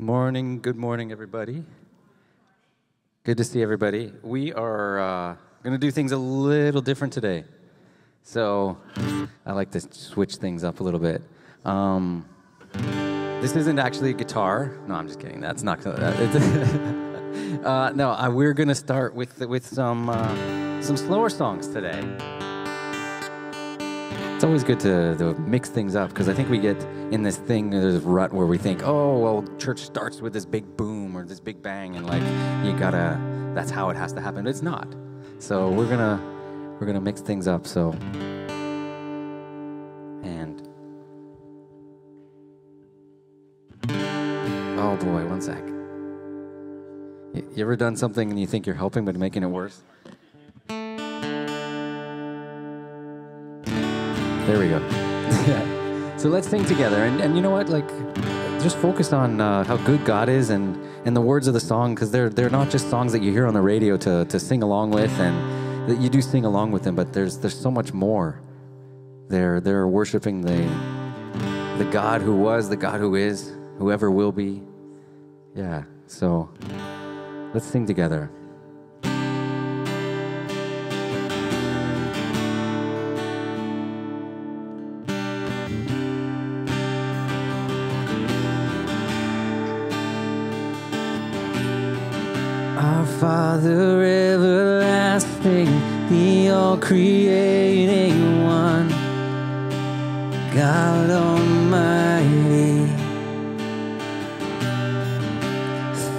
Morning, good morning, everybody. Good to see everybody. We are uh, going to do things a little different today. So I like to switch things up a little bit. Um, this isn't actually a guitar. No, I'm just kidding. That's not. Uh, uh, no, uh, we're going to start with with some uh, some slower songs today. It's always good to, to mix things up because I think we get in this thing, uh, this rut where we think, oh, well, church starts with this big boom or this big bang, and like you gotta, that's how it has to happen. It's not. So we're gonna we're gonna mix things up. So and oh boy, one sec. You ever done something and you think you're helping but making it worse? There we go. yeah. so let's sing together. And, and you know what? Like, just focus on uh, how good God is and, and the words of the song because they're, they're not just songs that you hear on the radio to, to sing along with and that you do sing along with them, but there's, there's so much more. They're, they're worshiping the, the God who was, the God who is, whoever will be. Yeah, so let's sing together. Father everlasting, the all creating one, God Almighty.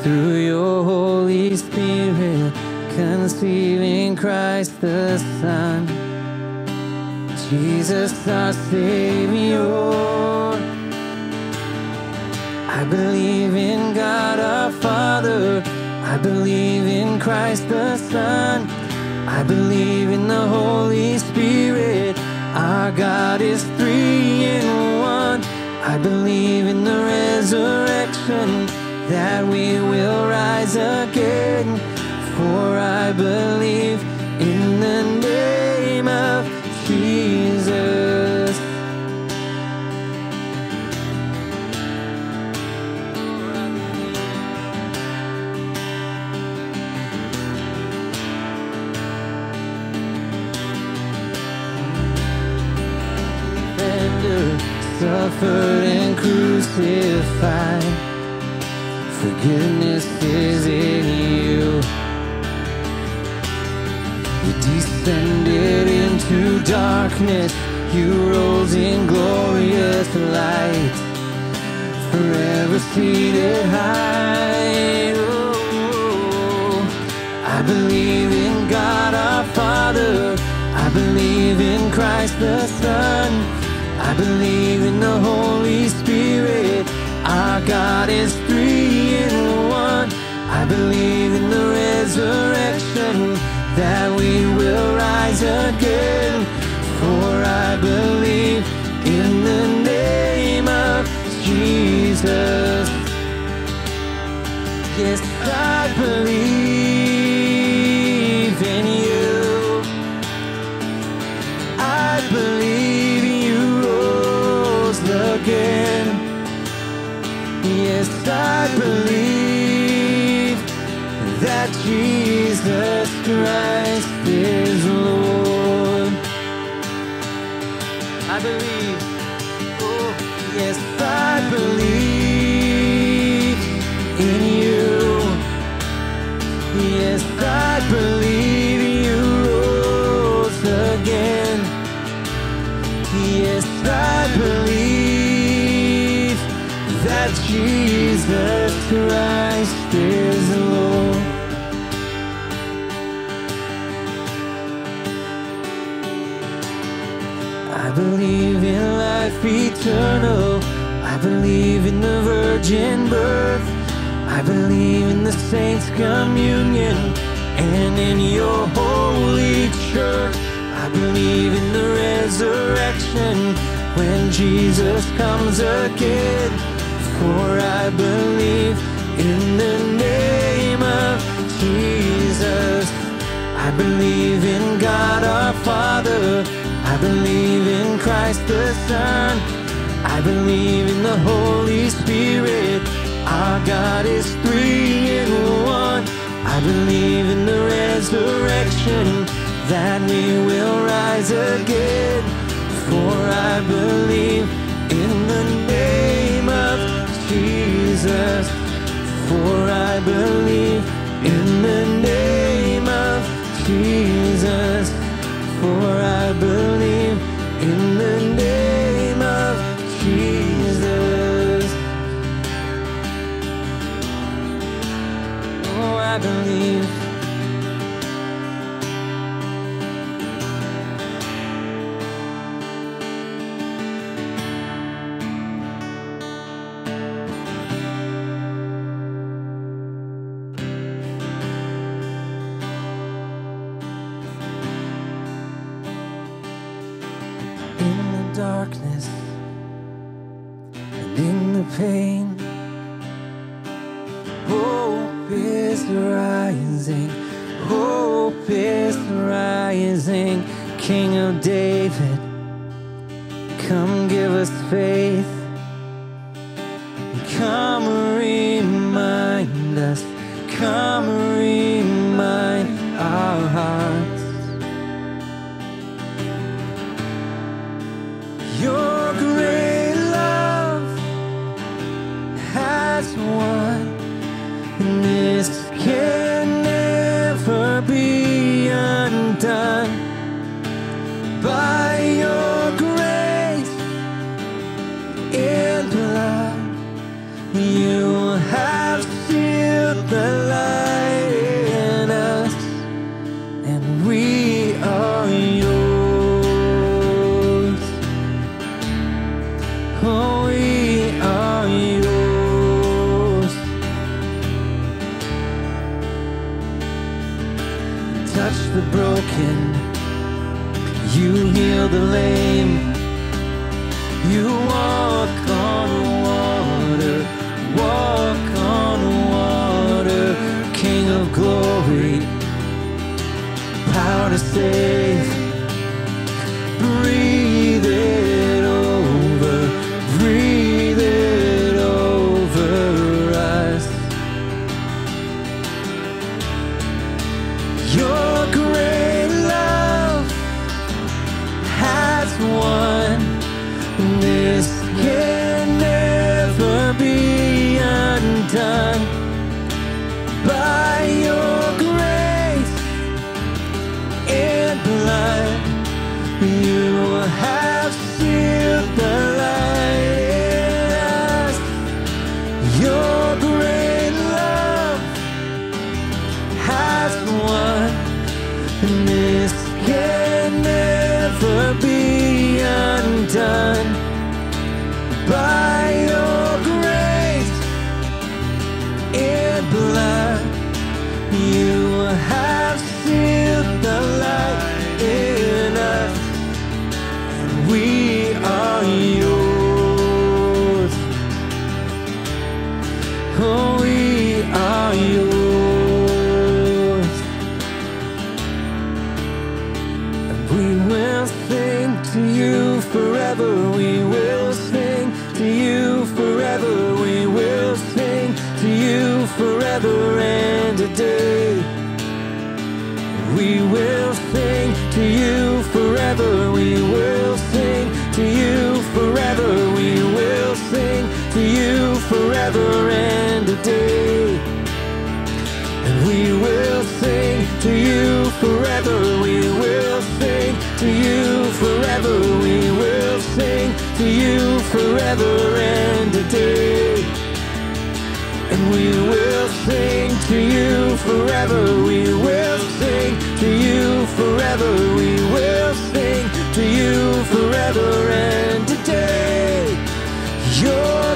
Through your Holy Spirit, conceiving Christ the Son, Jesus our Savior. I believe in God our Father. I believe in Christ the Son. I believe in the Holy Spirit. Our God is three in one. I believe in the resurrection that we will rise again. For I believe suffered and crucified. Forgiveness is in you. You descended into darkness, you rose in glorious light, forever seated high. Oh, I believe in God our Father. I believe in Christ the believe in the Holy Spirit. Our God is three in one. I believe in the resurrection that we will rise again. For I believe in the name of Jesus. Yes, I believe Christ is Lord. I believe. Oh, yes, I believe in you. Yes, I believe you rose again. Yes, I believe that Jesus Christ eternal. I believe in the virgin birth. I believe in the saints' communion and in your holy church. I believe in the resurrection when Jesus comes again. For I believe in the name of Jesus. I believe in God our Father. I believe in Christ the Son. I believe in the Holy Spirit. Our God is three in one. I believe in the resurrection that we will rise again. For I believe in the name of Jesus. For I believe in the name of Jesus. in forever and a day. And we will sing to you forever, we will sing to you forever, we will sing to you forever and a day. And we will sing to you forever, we will sing to you forever, we will sing to you forever and a day. You're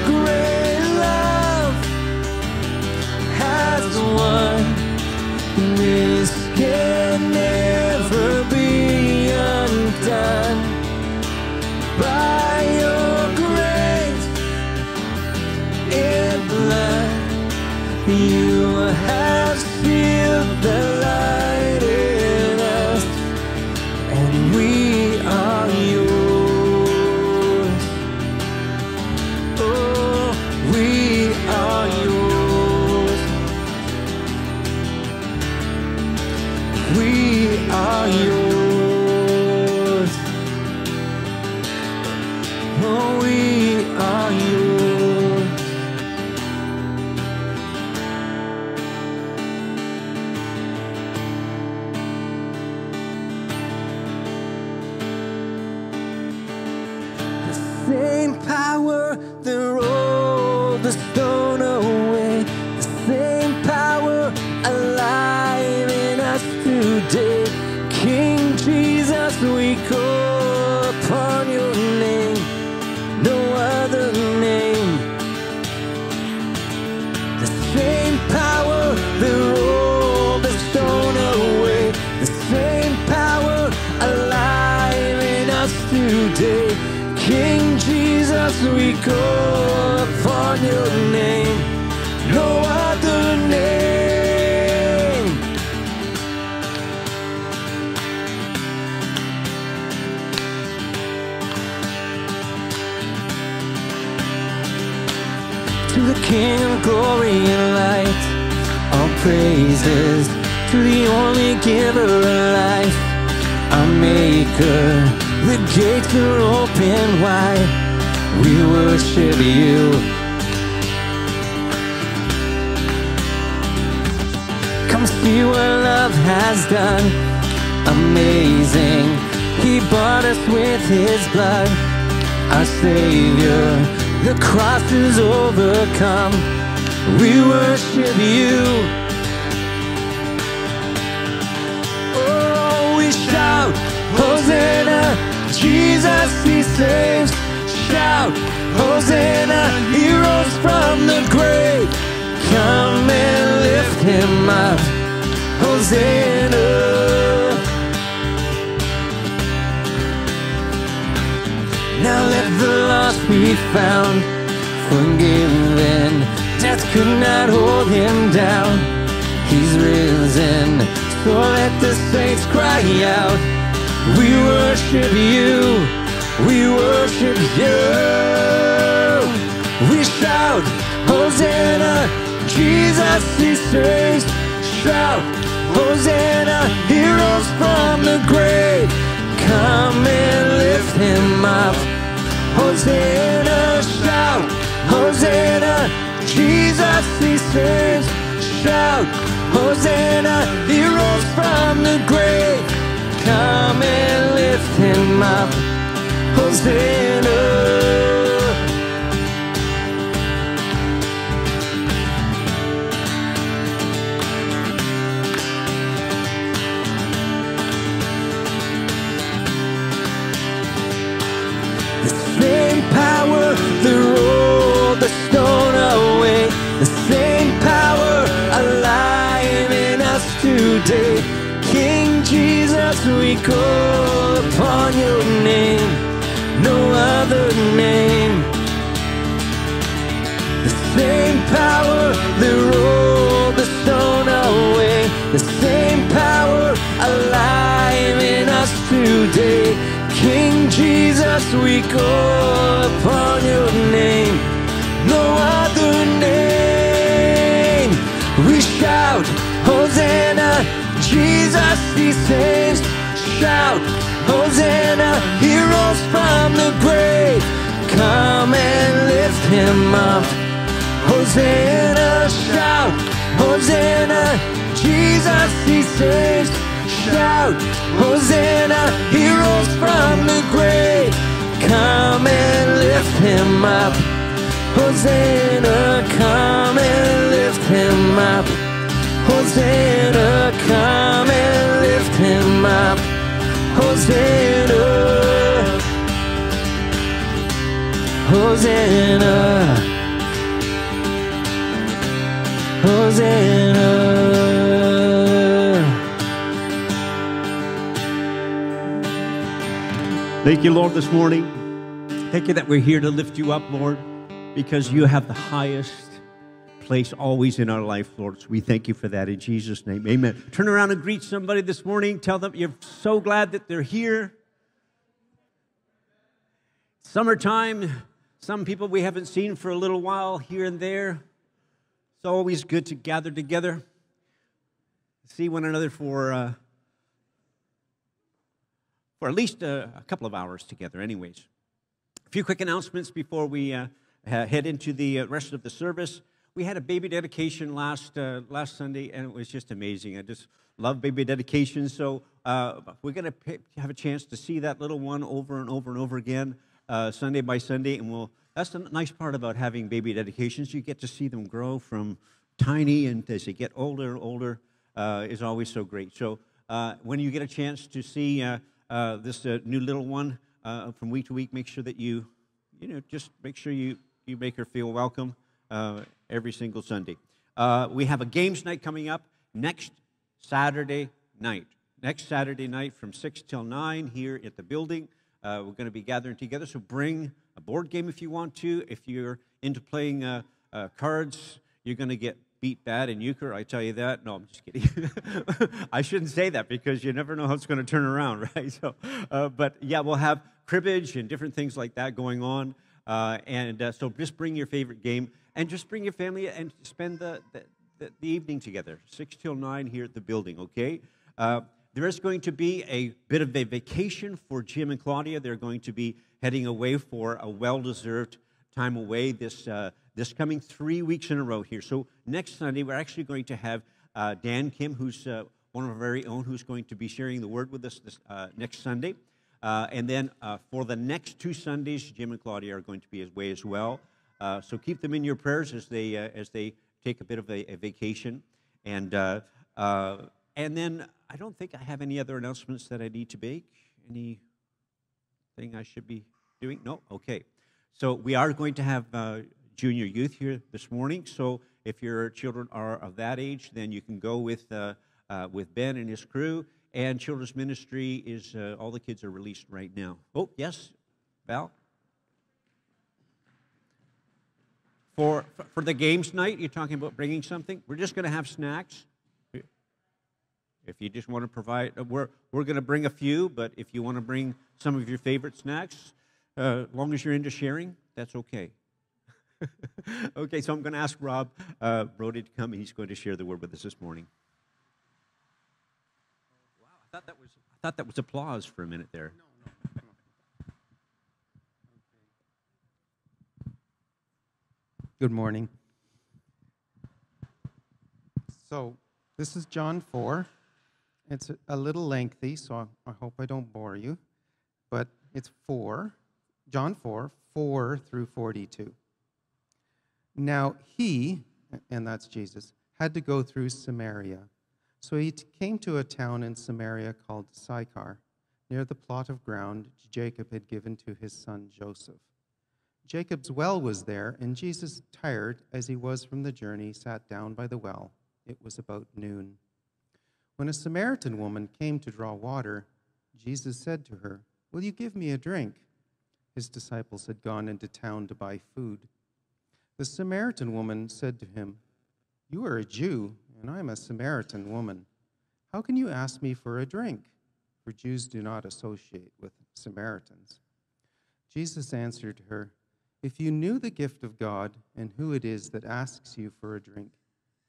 King Jesus, we call upon your name, no other name. To the King of glory and light, all praises to the only giver of life, our Maker. The gates are open wide. We worship you. Come see what love has done. Amazing. He bought us with his blood. Our Savior. The cross is overcome. We worship you. Saves. Shout, Hosanna, he rose from the grave. Come and lift him up, Hosanna. Now let the lost be found, forgiven. Death could not hold him down. He's risen, so let the saints cry out. We worship you, we worship you. We shout, Hosanna, Jesus he saves. Shout, Hosanna, he rose from the grave. Come and lift him up. Hosanna, shout, Hosanna, Jesus he saves. Shout, Hosanna, he rose from the grave. Come and lift him up. Today. King Jesus, we call upon your name, no other name. The same power that rolled the stone away, the same power alive in us today. King Jesus, we call upon your name, no other name. We shout, Hosanna, Jesus, he saves. Shout, Hosanna, he rose from the grave. Come and lift him up. Hosanna, shout, Hosanna, Jesus, he saves. Shout, Hosanna, he rose from the grave. Come and lift him up. Hosanna, come and lift him up. Hosanna, come and lift him up. Hosanna, Hosanna, Hosanna. Thank you, Lord, this morning. Thank you that we're here to lift you up, Lord, because you have the highest place always in our life, Lord. So we thank you for that in Jesus' name. Amen. Turn around and greet somebody this morning. Tell them you're so glad that they're here. Summertime, some people we haven't seen for a little while here and there. It's always good to gather together, see one another for. Uh, for at least a, a couple of hours together, anyways. A few quick announcements before we uh, head into the uh, rest of the service. We had a baby dedication last uh, last Sunday, and it was just amazing. I just love baby dedications. So uh, we're going to have a chance to see that little one over and over and over again, uh, Sunday by Sunday, and we'll. That's the nice part about having baby dedications. You get to see them grow from tiny, and as they get older and older, uh, is always so great. So when you get a chance to see this new little one from week to week, make sure that you you know, just make sure you, you make her feel welcome uh, every single Sunday. Uh, we have a games night coming up next Saturday night. Next Saturday night from 6 till 9 here at the building. Uh, we're going to be gathering together, so bring a board game if you want to. If you're into playing uh, uh, cards, you're going to get beat bad in euchre, I tell you that. No, I'm just kidding. I shouldn't say that because you never know how it's going to turn around, right? So, uh, but yeah, we'll have cribbage and different things like that going on. Uh, and so just bring your favorite game and just bring your family and spend the, the, the, the evening together, 6 till 9 here at the building, okay? Uh, there is going to be a bit of a vacation for Jim and Claudia. They're going to be heading away for a well deserved time away this uh, this coming three weeks in a row here. So next Sunday, we're actually going to have uh, Dan Kim, who's uh, one of our very own, who's going to be sharing the word with us this, uh, next Sunday. Uh, and then for the next two Sundays, Jim and Claudia are going to be away as well. Uh, so keep them in your prayers as they as they take a bit of a, a vacation. And and then I don't think I have any other announcements that I need to make. Anything I should be doing? No. Okay. So we are going to have junior youth here this morning. So if your children are of that age, then you can go with, uh, uh, with Ben and his crew. And children's ministry is, uh, all the kids are released right now. Oh, yes, Val? For, for the games night, you're talking about bringing something? We're just going to have snacks. If you just want to provide, uh, we're, we're going to bring a few, but if you want to bring some of your favorite snacks, uh, as long as you're into sharing, that's okay. okay, so I'm going to ask Rob uh, Brody to come, and he's going to share the word with us this morning. Wow, I thought that was I thought that was applause for a minute there. No, no, no. Good morning. So, this is John 4. It's a little lengthy, so I hope I don't bore you, but it's 4, John 4, 4 through 42. Now he, and that's Jesus, had to go through Samaria. So he came to a town in Samaria called Sychar, near the plot of ground Jacob had given to his son Joseph. Jacob's well was there, and Jesus, tired as he was from the journey, sat down by the well. It was about noon. When a Samaritan woman came to draw water, Jesus said to her, Will you give me a drink? His disciples had gone into town to buy food. The Samaritan woman said to him, You are a Jew, and I am a Samaritan woman. How can you ask me for a drink? For Jews do not associate with Samaritans. Jesus answered her, If you knew the gift of God and who it is that asks you for a drink,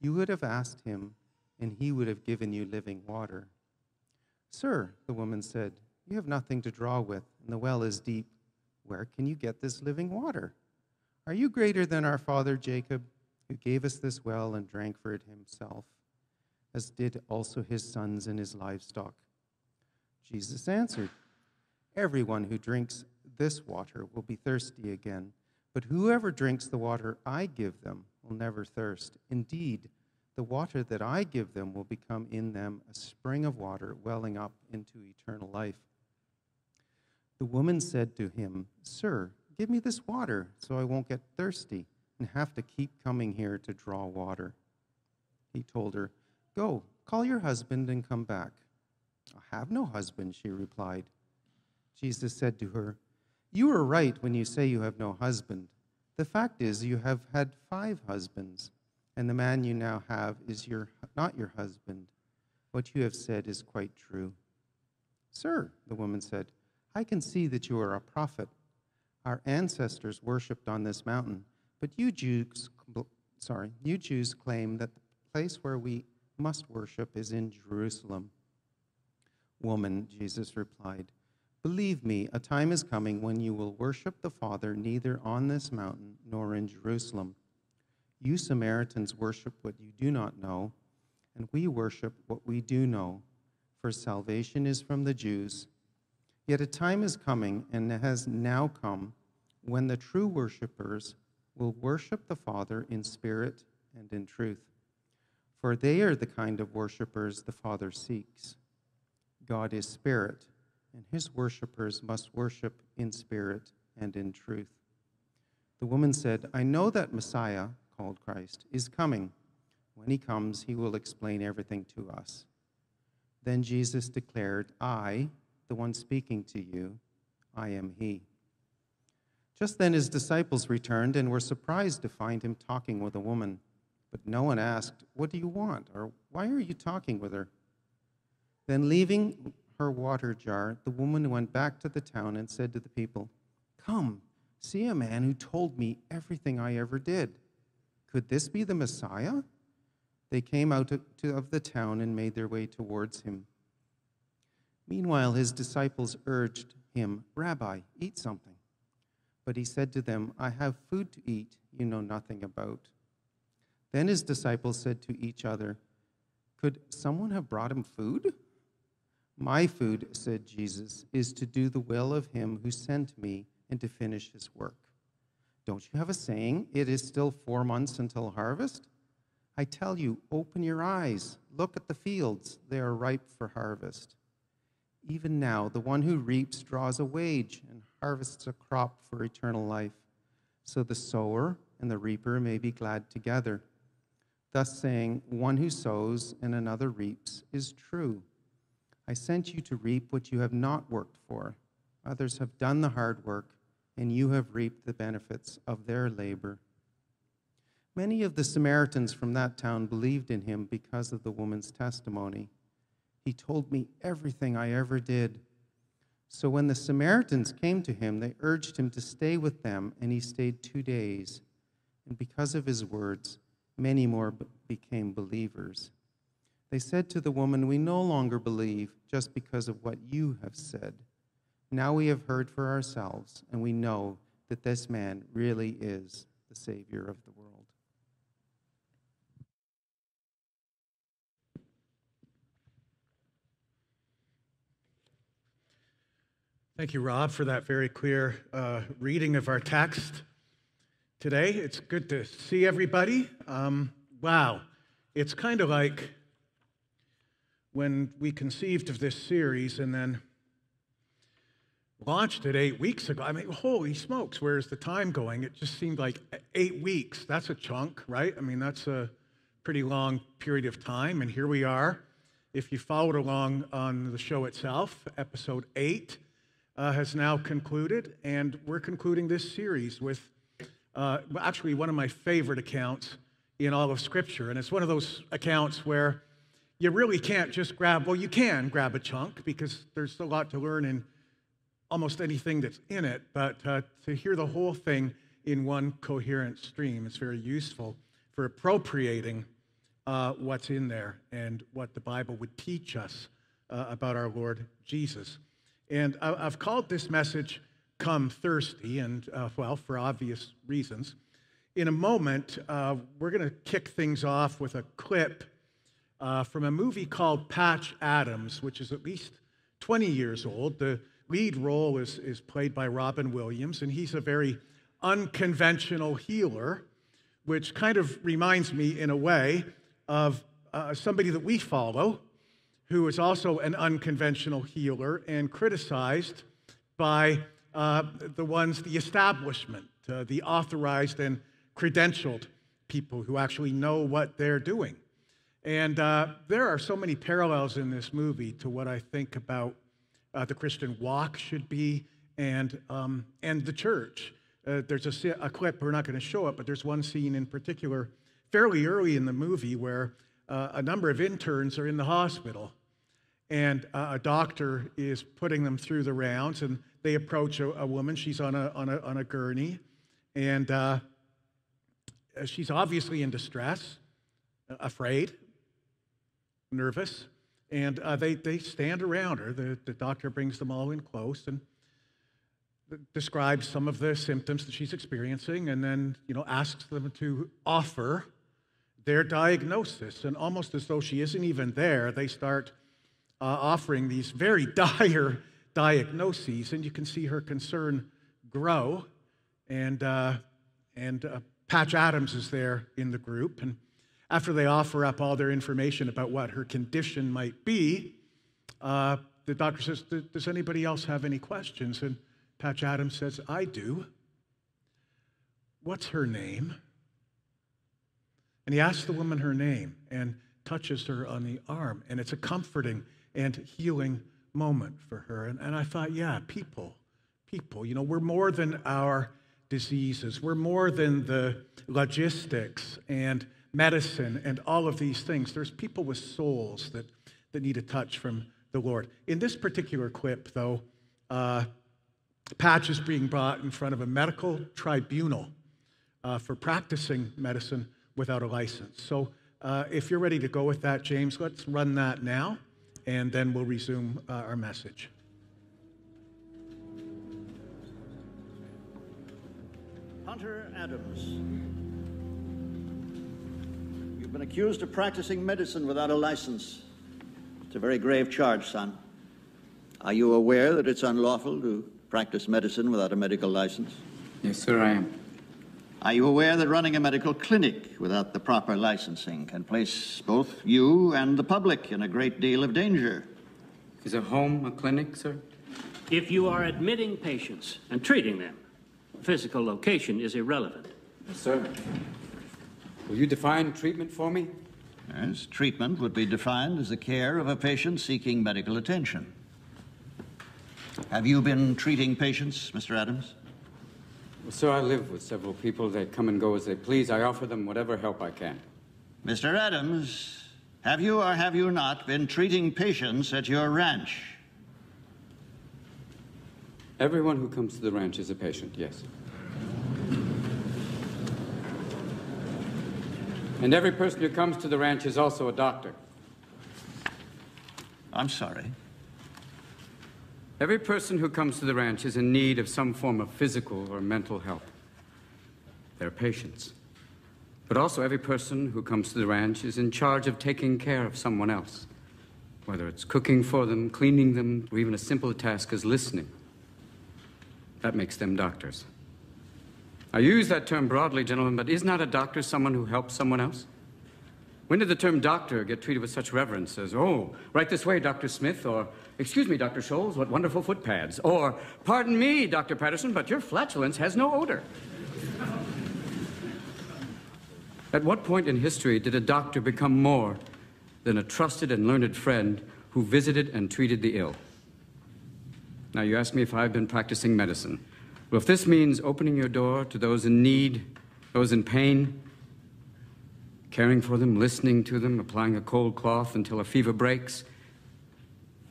you would have asked him, and he would have given you living water. Sir, the woman said, You have nothing to draw with, and the well is deep. Where can you get this living water? Are you greater than our father Jacob, who gave us this well and drank for it himself, as did also his sons and his livestock? Jesus answered, Everyone who drinks this water will be thirsty again, but whoever drinks the water I give them will never thirst. Indeed, the water that I give them will become in them a spring of water welling up into eternal life. The woman said to him, Sir, Give me this water so I won't get thirsty and have to keep coming here to draw water. He told her, Go, call your husband and come back. I have no husband, she replied. Jesus said to her, You are right when you say you have no husband. The fact is, you have had five husbands, and the man you now have is your, not your husband. What you have said is quite true. Sir, the woman said, I can see that you are a prophet. Our ancestors worshipped on this mountain, but you Jews, sorry, you Jews claim that the place where we must worship is in Jerusalem. Woman, Jesus replied, Believe me, a time is coming when you will worship the Father neither on this mountain nor in Jerusalem. You Samaritans worship what you do not know, and we worship what we do know, for salvation is from the Jews. Yet a time is coming, and has now come, when the true worshippers will worship the Father in spirit and in truth. For they are the kind of worshippers the Father seeks. God is spirit, and his worshippers must worship in spirit and in truth. The woman said, I know that Messiah, called Christ, is coming. When he comes, he will explain everything to us. Then Jesus declared, I, the one speaking to you, I am he. Just then his disciples returned and were surprised to find him talking with a woman. But no one asked, What do you want? or Why are you talking with her? Then, leaving her water jar, the woman went back to the town and said to the people, Come, see a man who told me everything I ever did. Could this be the Messiah? They came out of the town and made their way towards him. Meanwhile, his disciples urged him, Rabbi, eat something. But he said to them, I have food to eat you know nothing about. Then his disciples said to each other, Could someone have brought him food? My food, said Jesus, is to do the will of him who sent me and to finish his work. Don't you have a saying, It is still four months until harvest? I tell you, open your eyes, look at the fields, they are ripe for harvest. Even now, the one who reaps draws a wage and harvests a crop for eternal life, so the sower and the reaper may be glad together. Thus saying, One who sows and another reaps is true. I sent you to reap what you have not worked for. Others have done the hard work, and you have reaped the benefits of their labor. Many of the Samaritans from that town believed in him because of the woman's testimony. He told me everything I ever did. So when the Samaritans came to him, they urged him to stay with them, and he stayed two days. And because of his words, many more became believers. They said to the woman, We no longer believe just because of what you have said. Now we have heard for ourselves, and we know that this man really is the Savior of the world. Thank you, Rob, for that very clear uh, reading of our text today. It's good to see everybody. Um, wow, it's kind of like when we conceived of this series and then launched it eight weeks ago. I mean, holy smokes, where's the time going? It just seemed like eight weeks. That's a chunk, right? I mean, that's a pretty long period of time. And here we are. If you followed along on the show itself, episode eight uh, has now concluded, and we're concluding this series with uh, actually one of my favorite accounts in all of Scripture. And it's one of those accounts where you really can't just grab, well, you can grab a chunk because there's a lot to learn in almost anything that's in it, but uh, to hear the whole thing in one coherent stream is very useful for appropriating uh, what's in there and what the Bible would teach us uh, about our Lord Jesus. And I've called this message Come Thirsty, and uh, well, for obvious reasons. In a moment, uh, we're going to kick things off with a clip uh, from a movie called Patch Adams, which is at least 20 years old. The lead role is, is played by Robin Williams, and he's a very unconventional healer, which kind of reminds me, in a way, of uh, somebody that we follow who is also an unconventional healer and criticized by uh, the ones, the establishment, uh, the authorized and credentialed people who actually know what they're doing. And uh, there are so many parallels in this movie to what I think about uh, the Christian walk should be and, um, and the church. Uh, there's a, a, clip, we're not going to show it, but there's one scene in particular fairly early in the movie where uh, a number of interns are in the hospital, and uh, a doctor is putting them through the rounds, and they approach a, a woman. She's on a, on a, on a gurney, and uh, she's obviously in distress, afraid, nervous. And uh, they, they stand around her. The, the doctor brings them all in close and describes some of the symptoms that she's experiencing and then, you know, asks them to offer their diagnosis. And almost as though she isn't even there, they start uh, offering these very dire diagnoses. And you can see her concern grow. And, uh, and uh, Patch Adams is there in the group. And after they offer up all their information about what her condition might be, uh, the doctor says, Does anybody else have any questions? And Patch Adams says, I do. What's her name? And he asks the woman her name and touches her on the arm. And it's a comforting and healing moment for her. And, and I thought, yeah, people, people, you know, we're more than our diseases, we're more than the logistics and medicine and all of these things. There's people with souls that, that need a touch from the Lord. In this particular clip, though, uh, Patch is being brought in front of a medical tribunal uh, for practicing medicine without a license. So uh, if you're ready to go with that, James, let's run that now, and then we'll resume uh, our message. Hunter Adams. You've been accused of practicing medicine without a license. It's a very grave charge, son. Are you aware that it's unlawful to practice medicine without a medical license? Yes, sir, I am. Are you aware that running a medical clinic without the proper licensing can place both you and the public in a great deal of danger? Is a home a clinic, sir? If you are admitting patients and treating them, physical location is irrelevant. Yes, sir. Will you define treatment for me? Yes, treatment would be defined as the care of a patient seeking medical attention. Have you been treating patients, Mr. Adams? Well, sir, I live with several people. They come and go as they please. I offer them whatever help I can. Mr. Adams, have you or have you not been treating patients at your ranch? Everyone who comes to the ranch is a patient, yes. And every person who comes to the ranch is also a doctor. I'm sorry. Every person who comes to the ranch is in need of some form of physical or mental help. They're patients. But also, every person who comes to the ranch is in charge of taking care of someone else, whether it's cooking for them, cleaning them, or even a simple task as listening. That makes them doctors. I use that term broadly, gentlemen, but is not a doctor someone who helps someone else? When did the term doctor get treated with such reverence as, oh, right this way, Dr. Smith, or, excuse me, Dr. Scholl's, what wonderful foot pads, or, pardon me, Dr. Patterson, but your flatulence has no odor? At what point in history did a doctor become more than a trusted and learned friend who visited and treated the ill? Now, you ask me if I've been practicing medicine. Well, if this means opening your door to those in need, those in pain, caring for them, listening to them, applying a cold cloth until a fever breaks.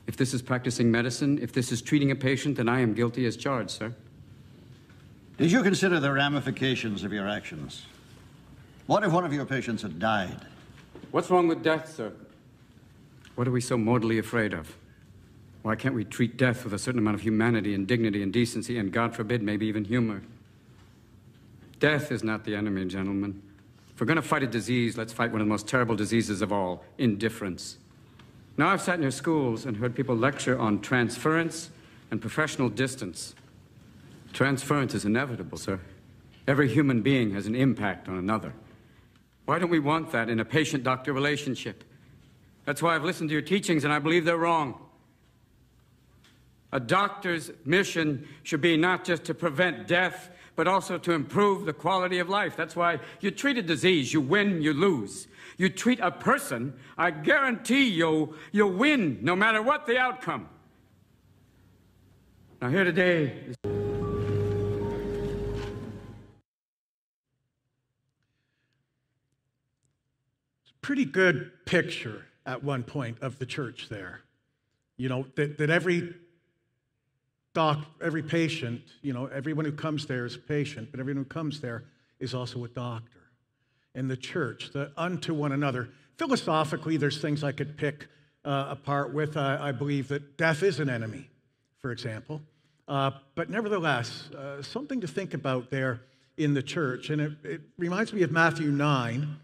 If this is practicing medicine, if this is treating a patient, then I am guilty as charged, sir. Did you consider the ramifications of your actions? What if one of your patients had died? What's wrong with death, sir? What are we so mortally afraid of? Why can't we treat death with a certain amount of humanity and dignity and decency and, God forbid, maybe even humor? Death is not the enemy, gentlemen. If we're going to fight a disease, let's fight one of the most terrible diseases of all indifference. Now, I've sat in your schools and heard people lecture on transference and professional distance. Transference is inevitable, sir. Every human being has an impact on another. Why don't we want that in a patient doctor relationship? That's why I've listened to your teachings and I believe they're wrong. A doctor's mission should be not just to prevent death, but also to improve the quality of life. That's why you treat a disease, you win, you lose. You treat a person, I guarantee you'll, you'll win no matter what the outcome. Now, here today. It's a pretty good picture at one point of the church there. You know, that, that every doc, every patient, you know, everyone who comes there is a patient, but everyone who comes there is also a doctor. And the church, the unto one another. Philosophically, there's things I could pick uh, apart with, uh, I believe, that death is an enemy, for example. Uh, but nevertheless, uh, something to think about there in the church. And it, it, reminds me of Matthew 9,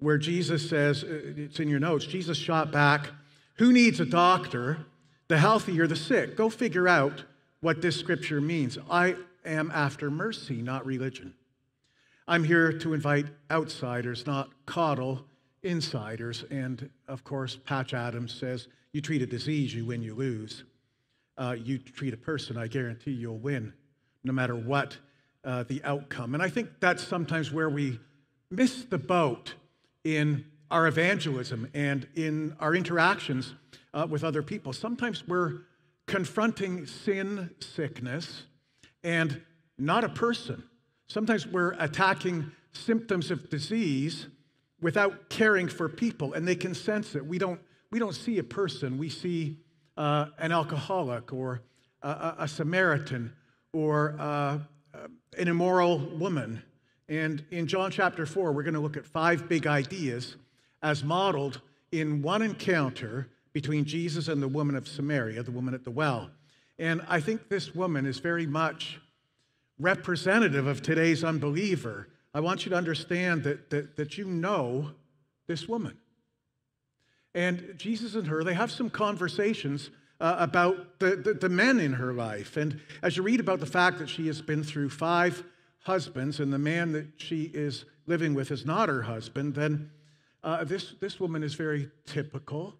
where Jesus says, uh, it's in your notes, Jesus shot back, Who needs a doctor? The healthy or the sick? Go figure out what this scripture means. I am after mercy, not religion. I'm here to invite outsiders, not coddle insiders. And of course, Patch Adams says, You treat a disease, you win, you lose. Uh, you treat a person, I guarantee you'll win, no matter what uh, the outcome. And I think that's sometimes where we miss the boat in our evangelism and in our interactions uh, with other people. Sometimes we're confronting sin sickness and not a person. Sometimes we're attacking symptoms of disease without caring for people, and they can sense it. We don't, we don't see a person, we see uh, an alcoholic or a, a Samaritan or uh, an immoral woman. And in John chapter 4, we're going to look at five big ideas as modeled in one encounter between Jesus and the woman of Samaria, the woman at the well. And I think this woman is very much representative of today's unbeliever I want you to understand that, that, that you know this woman. And Jesus and her, they have some conversations uh, about the, the, the, men in her life. And as you read about the fact that she has been through five husbands and the man that she is living with is not her husband, then uh, this, this woman is very typical.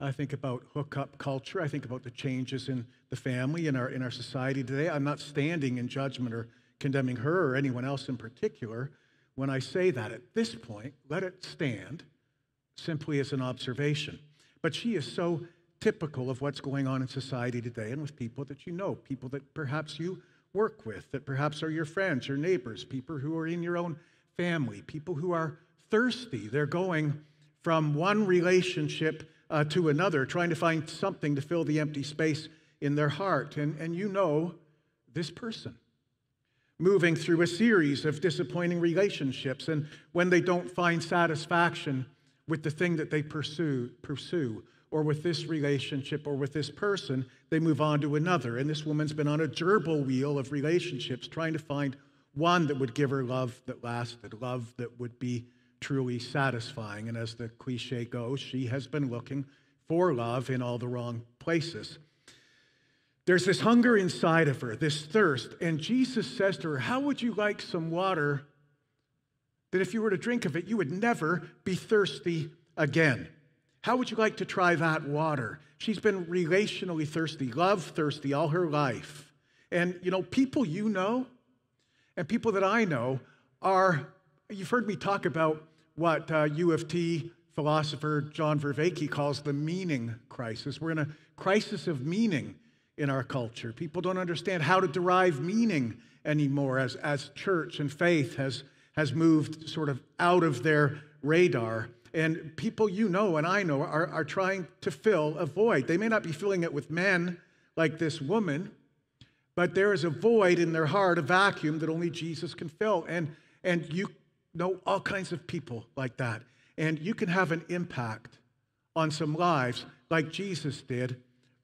I think about hookup culture. I think about the changes in the family in our, in our society today. I'm not standing in judgment or condemning her or anyone else in particular when I say that. At this point, let it stand simply as an observation. But she is so typical of what's going on in society today and with people that you know, people that perhaps you work with, that perhaps are your friends, your neighbors, people who are in your own family, people who are thirsty. They're going from one relationship uh, to another, trying to find something to fill the empty space in their heart. And, and you know this person moving through a series of disappointing relationships. And when they don't find satisfaction with the thing that they pursue, pursue, or with this relationship or with this person, they move on to another. And this woman's been on a gerbil wheel of relationships trying to find one that would give her love that lasted, love that would be truly satisfying. And as the cliche goes, she has been looking for love in all the wrong places. There's this hunger inside of her, this thirst. And Jesus says to her, How would you like some water that if you were to drink of it, you would never be thirsty again? How would you like to try that water? She's been relationally thirsty, love thirsty all her life. And, you know, people you know and people that I know are, you've heard me talk about what uh, U of T philosopher John Vervaeke calls the meaning crisis. We're in a crisis of meaning in our culture. People don't understand how to derive meaning anymore as, as church and faith has, has moved sort of out of their radar. And people you know and I know are, are trying to fill a void. They may not be filling it with men like this woman, but there is a void in their heart, a vacuum that only Jesus can fill. And, and you know all kinds of people like that. And you can have an impact on some lives like Jesus did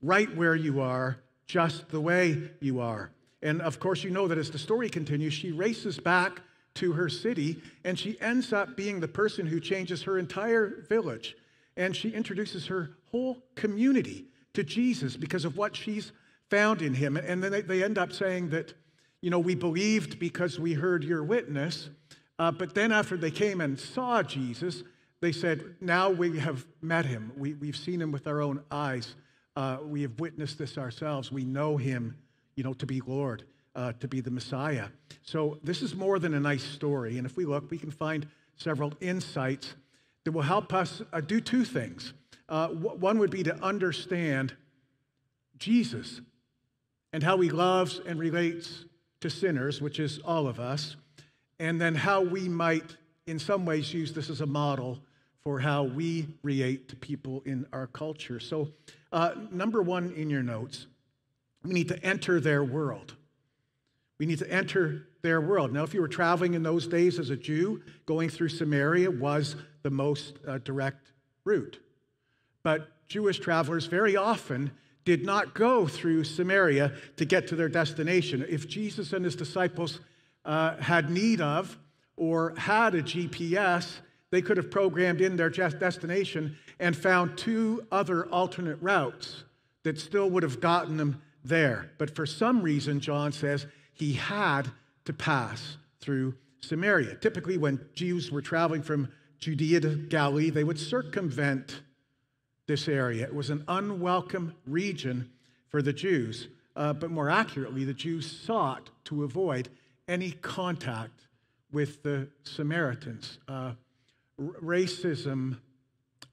right where you are just the way you are. And of course, you know that as the story continues, she races back to her city and she ends up being the person who changes her entire village. And she introduces her whole community to Jesus because of what she's found in him. And then they end up saying that, you know, we believed because we heard your witness. Uh, but then after they came and saw Jesus, they said, now we have met him. We, we've seen him with our own eyes. Uh, we have witnessed this ourselves. We know him, you know, to be Lord, uh, to be the Messiah. So this is more than a nice story. And if we look, we can find several insights that will help us uh, do two things. Uh, one would be to understand Jesus and how he loves and relates to sinners, which is all of us, and then how we might, in some ways, use this as a model for how we relate to people in our culture. So, uh, number one in your notes, we need to enter their world. We need to enter their world. Now, if you were traveling in those days as a Jew, going through Samaria was the most uh, direct route. But Jewish travelers very often did not go through Samaria to get to their destination. If Jesus and his disciples uh, had need of or had a GPS, they could have programmed in their destination and found two other alternate routes that still would have gotten them there. But for some reason, John says he had to pass through Samaria. Typically, when Jews were traveling from Judea to Galilee, they would circumvent this area. It was an unwelcome region for the Jews, uh, but more accurately, the Jews sought to avoid any contact with the Samaritans. Uh, racism,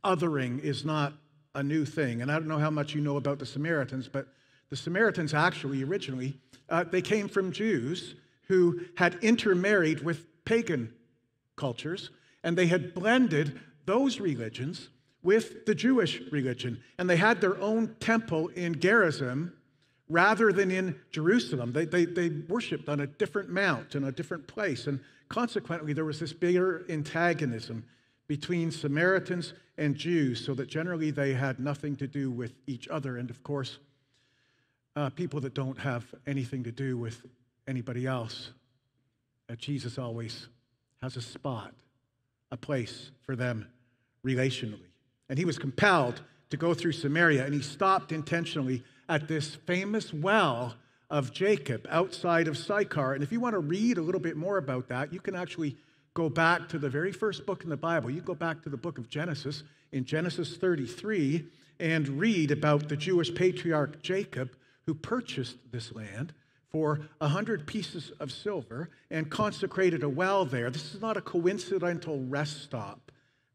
othering is not a new thing. And I don't know how much you know about the Samaritans, but the Samaritans actually originally, uh, they came from Jews who had intermarried with pagan cultures, and they had blended those religions with the Jewish religion. And they had their own temple in Gerizim rather than in Jerusalem. They, they, they worshiped on a different mount in a different place. And consequently, there was this bigger antagonism between Samaritans and Jews, so that generally they had nothing to do with each other. And of course, uh, people that don't have anything to do with anybody else, uh, Jesus always has a spot, a place for them relationally. And he was compelled to go through Samaria, and he stopped intentionally at this famous well of Jacob outside of Sychar. And if you want to read a little bit more about that, you can actually go back to the very first book in the Bible. You go back to the book of Genesis in Genesis 33 and read about the Jewish patriarch Jacob who purchased this land for a hundred pieces of silver and consecrated a well there. This is not a coincidental rest stop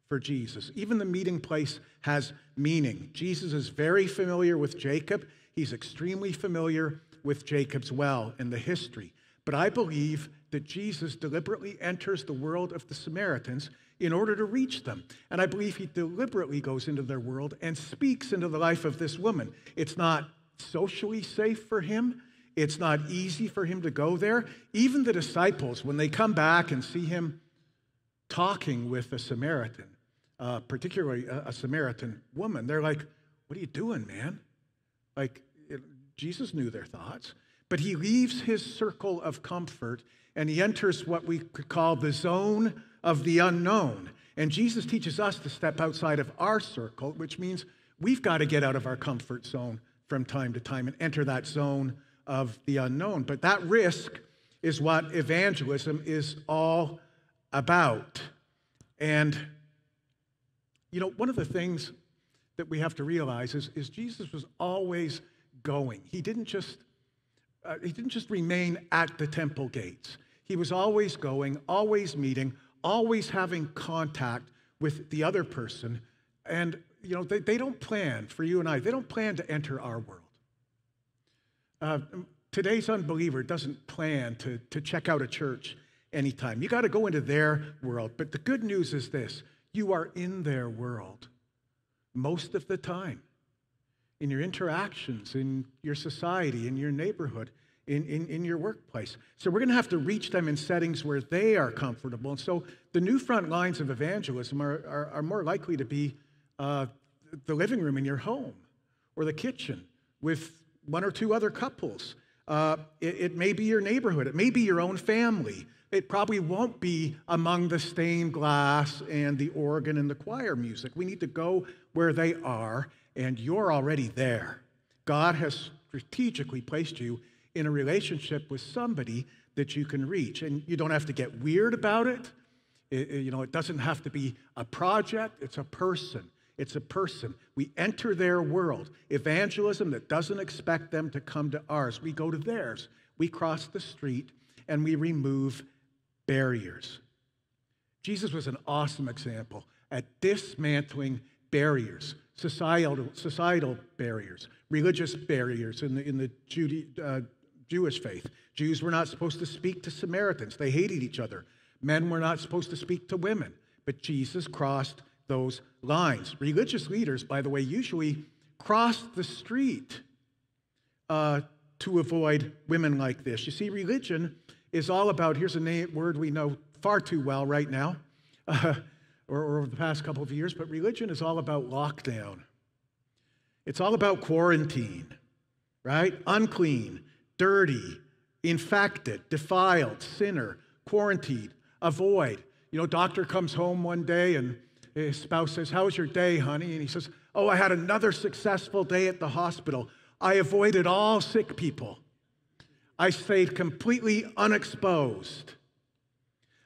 for Jesus. Even the meeting place has meaning. Jesus is very familiar with Jacob. He's extremely familiar with Jacob's well and the history. But I believe that Jesus deliberately enters the world of the Samaritans in order to reach them. And I believe he deliberately goes into their world and speaks into the life of this woman. It's not socially safe for him. It's not easy for him to go there. Even the disciples, when they come back and see him talking with a Samaritan, uh, particularly a, a, Samaritan woman, they're like, What are you doing, man? Like, it, Jesus knew their thoughts. But he leaves his circle of comfort and he enters what we could call the zone of the unknown. And Jesus teaches us to step outside of our circle, which means we've got to get out of our comfort zone from time to time and enter that zone of the unknown. But that risk is what evangelism is all about. And, you know, one of the things that we have to realize is, is Jesus was always going. He didn't just uh, he didn't just remain at the temple gates. He was always going, always meeting, always having contact with the other person. And, you know, they, they don't plan for you and I, they don't plan to enter our world. Uh, today's unbeliever doesn't plan to, to check out a church anytime. You got to go into their world. But the good news is this you are in their world most of the time in your interactions, in your society, in your neighborhood, in, in, in your workplace. So we're going to have to reach them in settings where they are comfortable. And so the new front lines of evangelism are, are, are more likely to be uh, the living room in your home or the kitchen with one or two other couples. Uh, it, it may be your neighborhood, it may be your own family. It probably won't be among the stained glass and the organ and the choir music. We need to go where they are, and you're already there. God has strategically placed you in a relationship with somebody that you can reach. And you don't have to get weird about it. it, you know, it doesn't have to be a project, it's a person. It's a person. We enter their world. Evangelism that doesn't expect them to come to ours. We go to theirs. We cross the street and we remove barriers. Jesus was an awesome example at dismantling barriers, societal, societal barriers, religious barriers in the, in the Jude, uh, Jewish faith. Jews were not supposed to speak to Samaritans, they hated each other. Men were not supposed to speak to women, but Jesus crossed those lines. Religious leaders, by the way, usually crossed the street uh, to avoid women like this. You see, religion is all about here's a name, word we know far too well right now, uh, or, or over the past couple of years, but religion is all about lockdown. It's all about quarantine, right? Unclean, dirty, infected, defiled, sinner, quarantined, avoid. You know, doctor comes home one day and his spouse says, How was your day, honey? And he says, Oh, I had another successful day at the hospital. I avoided all sick people. I stayed completely unexposed.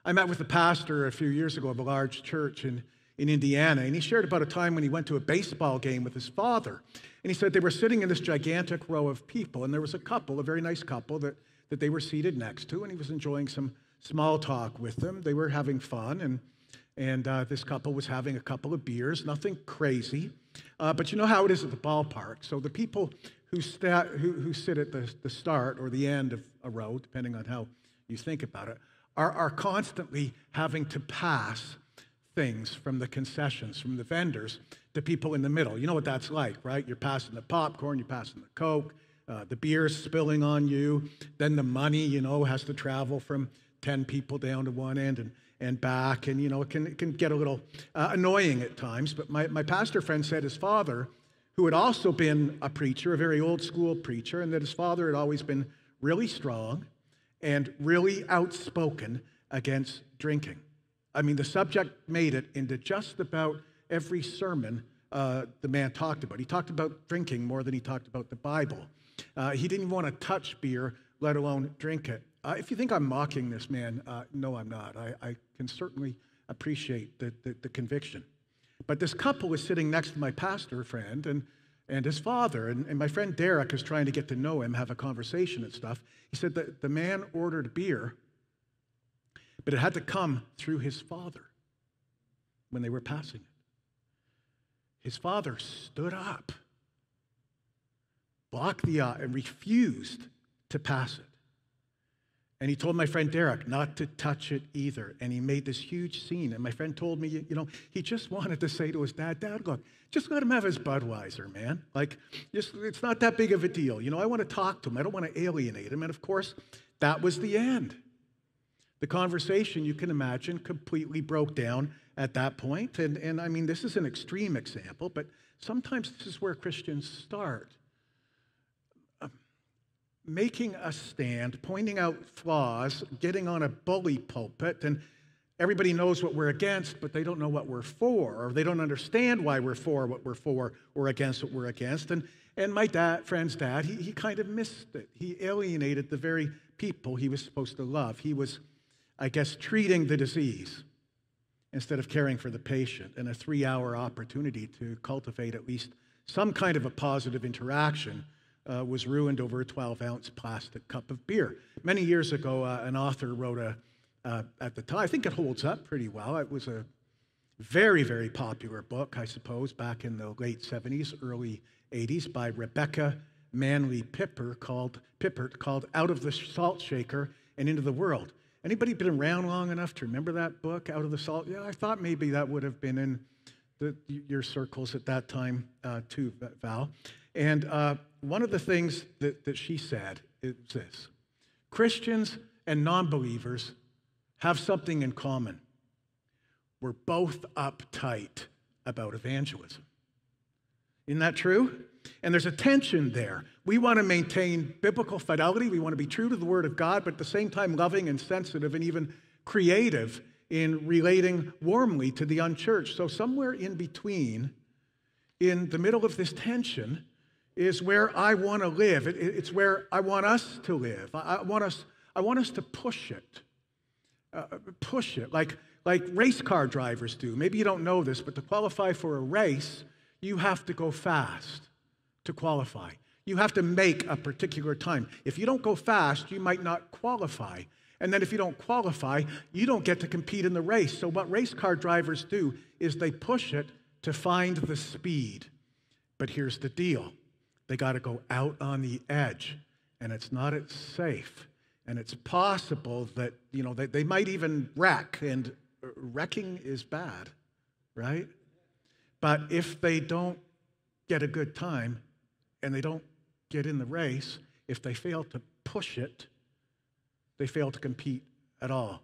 I met with a pastor a few years ago of a large church in, in Indiana, and he shared about a time when he went to a baseball game with his father. And he said they were sitting in this gigantic row of people, and there was a couple, a very nice couple, that, that they were seated next to, and he was enjoying some small talk with them. They were having fun, and, and uh, this couple was having a couple of beers, nothing crazy. Uh, but you know how it is at the ballpark. So the people who, sta- who, who sit at the, the start or the end of a row, depending on how you think about it, are, are constantly having to pass things from the concessions, from the vendors, to people in the middle. You know what that's like, right? You're passing the popcorn, you're passing the Coke, uh, the beer's spilling on you. Then the money, you know, has to travel from 10 people down to one end and, and back. And, you know, it can, it can get a little uh, annoying at times. But my, my pastor friend said his father, who had also been a preacher, a very old school preacher, and that his father had always been really strong and really outspoken against drinking. I mean, the subject made it into just about every sermon uh, the man talked about. He talked about drinking more than he talked about the Bible. Uh, he didn't want to touch beer, let alone drink it. Uh, if you think I'm mocking this man, uh, no, I'm not. I, I can certainly appreciate the, the, the, conviction. But this couple was sitting next to my pastor friend and, and his father, and, and my friend Derek is trying to get to know him, have a conversation and stuff. He said that the man ordered beer, but it had to come through his father when they were passing it. His father stood up, blocked the eye, and refused to pass it. And he told my friend Derek not to touch it either. And he made this huge scene. And my friend told me, you know, he just wanted to say to his dad, Dad, look, just let him have his Budweiser, man. Like, just, it's not that big of a deal. You know, I want to talk to him. I don't want to alienate him. And of course, that was the end. The conversation, you can imagine, completely broke down at that point. And, and I mean, this is an extreme example, but sometimes this is where Christians start making a stand, pointing out flaws, getting on a bully pulpit, and everybody knows what we're against, but they don't know what we're for, or they don't understand why we're for what we're for or against what we're against. And, and my dad, friend's dad, he, he kind of missed it. He alienated the very people he was supposed to love. He was, I guess, treating the disease instead of caring for the patient, and a three hour opportunity to cultivate at least some kind of a positive interaction uh, was ruined over a 12 ounce plastic cup of beer. Many years ago, uh, an author wrote a, uh, at the time, I think it holds up pretty well. It was a very, very popular book, I suppose, back in the late 70s, early 80s, by Rebecca Manley Pippert called, Pippert called Out of the Salt Shaker and Into the World. Anybody been around long enough to remember that book, Out of the Salt? Yeah, I thought maybe that would have been in the, your circles at that time, uh, too, Val. And uh, one of the things that, that she said is this Christians and non believers have something in common. We're both uptight about evangelism. Isn't that true? And there's a tension there. We want to maintain biblical fidelity. We want to be true to the Word of God, but at the same time, loving and sensitive and even creative in relating warmly to the unchurched. So, somewhere in between, in the middle of this tension, is where I want to live. It, it's where I want us to live. I, I, want us, I want us to push it. Uh, push it like, like race car drivers do. Maybe you don't know this, but to qualify for a race, you have to go fast to qualify. You have to make a particular time. If you don't go fast, you might not qualify. And then if you don't qualify, you don't get to compete in the race. So, what race car drivers do is they push it to find the speed. But here's the deal they got to go out on the edge, and it's not as safe. And it's possible that, you know, they, they might even wreck, and uh, wrecking is bad, right? But if they don't get a good time and they don't get in the race, if they fail to push it, they fail to compete at all.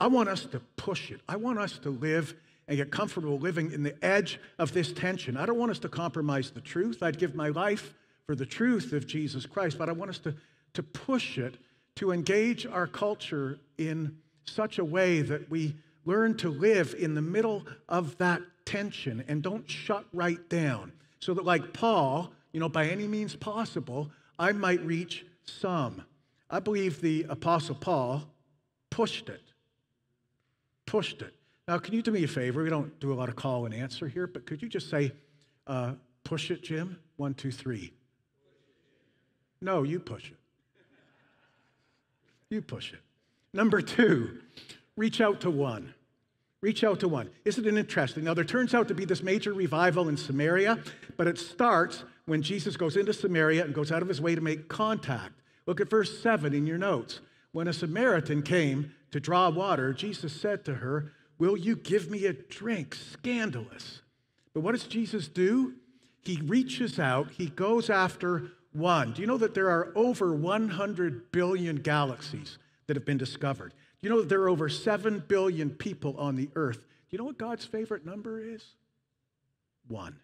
I want us to push it. I want us to live and get comfortable living in the edge of this tension. I don't want us to compromise the truth. I'd give my life for the truth of Jesus Christ, but I want us to, to push it, to engage our culture in such a way that we learn to live in the middle of that tension and don't shut right down. So that, like Paul, you know, by any means possible, I might reach some. I believe the Apostle Paul pushed it. Pushed it. Now, can you do me a favor? We don't do a lot of call and answer here, but could you just say, uh, push it, Jim? One, two, three. No, you push it. You push it. Number two, reach out to one. Reach out to one. Isn't it interesting? Now, there turns out to be this major revival in Samaria, but it starts when Jesus goes into Samaria and goes out of his way to make contact. Look at verse 7 in your notes. When a Samaritan came to draw water, Jesus said to her, Will you give me a drink? Scandalous. But what does Jesus do? He reaches out, he goes after one. Do you know that there are over 100 billion galaxies that have been discovered? Do you know that there are over 7 billion people on the earth? Do you know what God's favorite number is? One.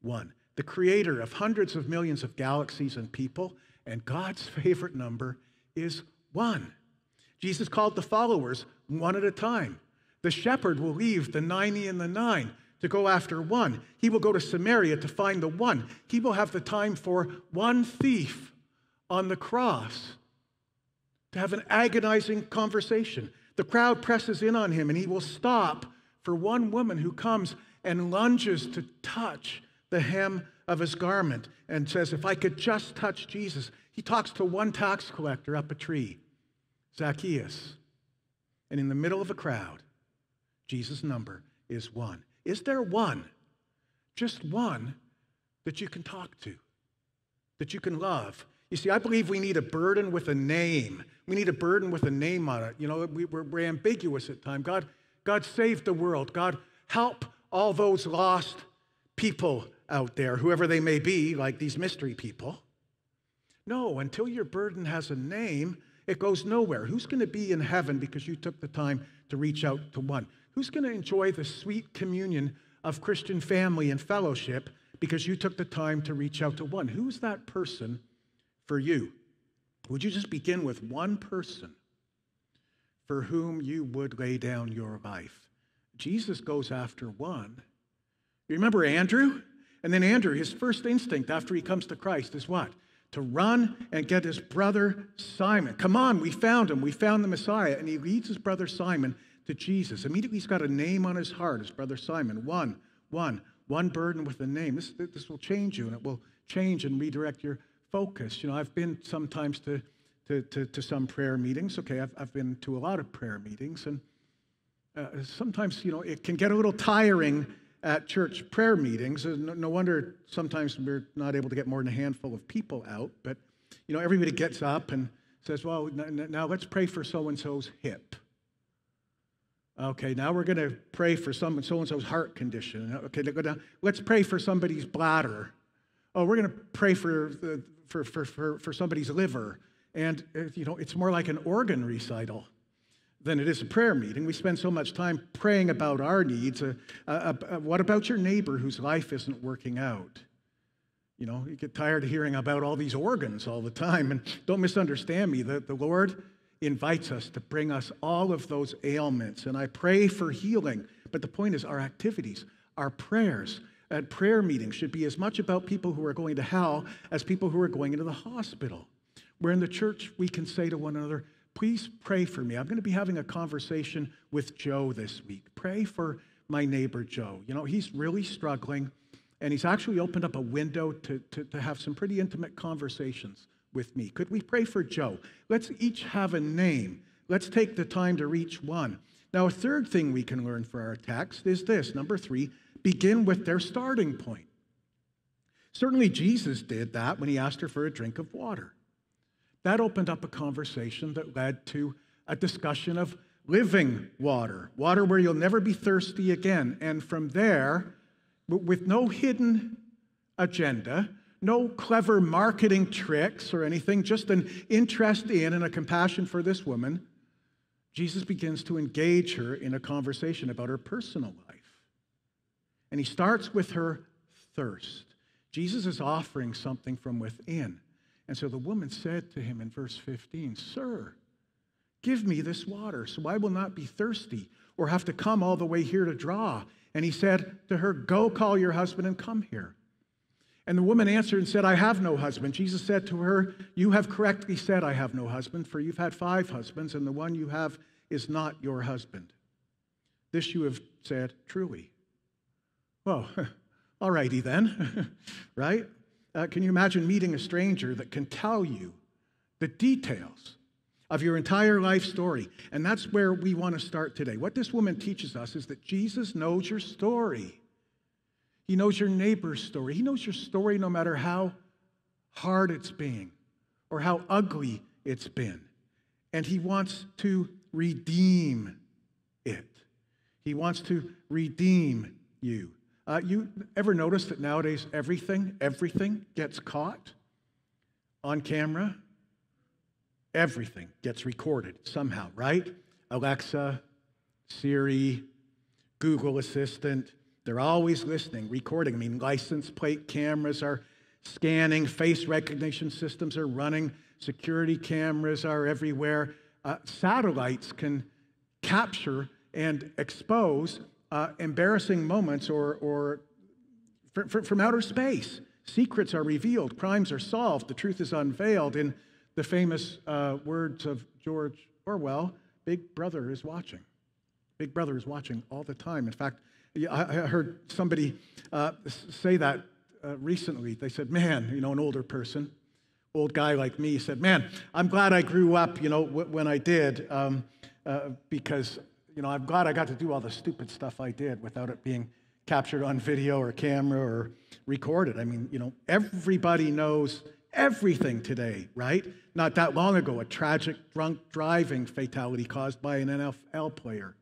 One. The creator of hundreds of millions of galaxies and people, and God's favorite number is one. Jesus called the followers one at a time. The shepherd will leave the 90 and the nine to go after one. He will go to Samaria to find the one. He will have the time for one thief on the cross to have an agonizing conversation. The crowd presses in on him and he will stop for one woman who comes and lunges to touch the hem of his garment and says, If I could just touch Jesus. He talks to one tax collector up a tree, Zacchaeus. And in the middle of a crowd, Jesus' number is one. Is there one, just one, that you can talk to, that you can love? You see, I believe we need a burden with a name. We need a burden with a name on it. You know, we, are we're ambiguous at times. God, God save the world. God, help all those lost people out there, whoever they may be, like these mystery people. No, until your burden has a name, it goes nowhere. Who's going to be in heaven because you took the time to reach out to one? Who's going to enjoy the sweet communion of Christian family and fellowship because you took the time to reach out to one? Who's that person for you? Would you just begin with one person for whom you would lay down your life? Jesus goes after one. You remember Andrew? And then Andrew, his first instinct after he comes to Christ is what? To run and get his brother Simon. Come on, we found him. We found the Messiah. And he leads his brother Simon to Jesus. Immediately, he's got a name on his heart, his brother Simon. One, one, one burden with a name. This, this will change you, and it will change and redirect your focus. You know, I've been sometimes to, to, to, to some prayer meetings. Okay, I've, I've been to a lot of prayer meetings, and uh, sometimes, you know, it can get a little tiring at church prayer meetings. No, no, wonder sometimes we're not able to get more than a handful of people out. But, you know, everybody gets up and says, well, now let's pray for so and so's hip. Okay, now we're going to pray for so and so's heart condition. Okay. Let's pray for somebody's bladder. Oh, we're going to pray for, the, for, for, for, for somebody's liver. And, uh, you know, it's more like an organ recital than it is a prayer meeting. We spend so much time praying about our needs. Uh, uh, uh, what about your neighbor whose life isn't working out? You know, you get tired of hearing about all these organs all the time. And don't misunderstand me, the, the Lord invites us to bring us all of those ailments. And I pray for healing. But the point is, our activities, our prayers at prayer meetings should be as much about people who are going to hell as people who are going into the hospital. Where in the church, we can say to one another, please pray for me. I'm going to be having a conversation with Joe this week. Pray for my neighbor Joe. You know, he's really struggling, and he's actually opened up a window to, to, to have some pretty intimate conversations with me. Could we pray for Joe? Let's each have a name. Let's take the time to reach one. Now, a third thing we can learn for our text is this number three, begin with their starting point. Certainly, Jesus did that when he asked her for a drink of water. That opened up a conversation that led to a discussion of living water, water where you'll never be thirsty again. And from there, with no hidden agenda, no clever marketing tricks or anything, just an interest in and a compassion for this woman. Jesus begins to engage her in a conversation about her personal life. And he starts with her thirst. Jesus is offering something from within. And so the woman said to him in verse 15, Sir, give me this water so I will not be thirsty or have to come all the way here to draw. And he said to her, Go call your husband and come here. And the woman answered and said, I have no husband. Jesus said to her, You have correctly said, I have no husband, for you've had five husbands, and the one you have is not your husband. This you have said truly. Well, all righty then, right? Uh, can you imagine meeting a stranger that can tell you the details of your entire life story? And that's where we want to start today. What this woman teaches us is that Jesus knows your story. He knows your neighbor's story. He knows your story no matter how hard it's been or how ugly it's been. And He wants to redeem it. He wants to redeem you. Uh, you ever notice that nowadays everything, everything gets caught on camera? Everything gets recorded somehow, right? Alexa, Siri, Google Assistant, they're always listening, recording. I mean, license plate cameras are scanning, face recognition systems are running, security cameras are everywhere. Uh, satellites can capture and expose uh, embarrassing moments or, or for, for, from outer space. Secrets are revealed, crimes are solved, the truth is unveiled. In the famous uh, words of George Orwell, Big Brother is watching. Big Brother is watching all the time. In fact, I heard somebody uh, say that uh, recently. They said, Man, you know, an older person, old guy like me, said, Man, I'm glad I grew up, you know, w- when I did, um, uh, because you know, I'm glad I got to do all the stupid stuff I did without it being captured on video or camera or recorded. I mean, you know, everybody knows everything today, right? Not that long ago, a tragic drunk driving fatality caused by an NFL player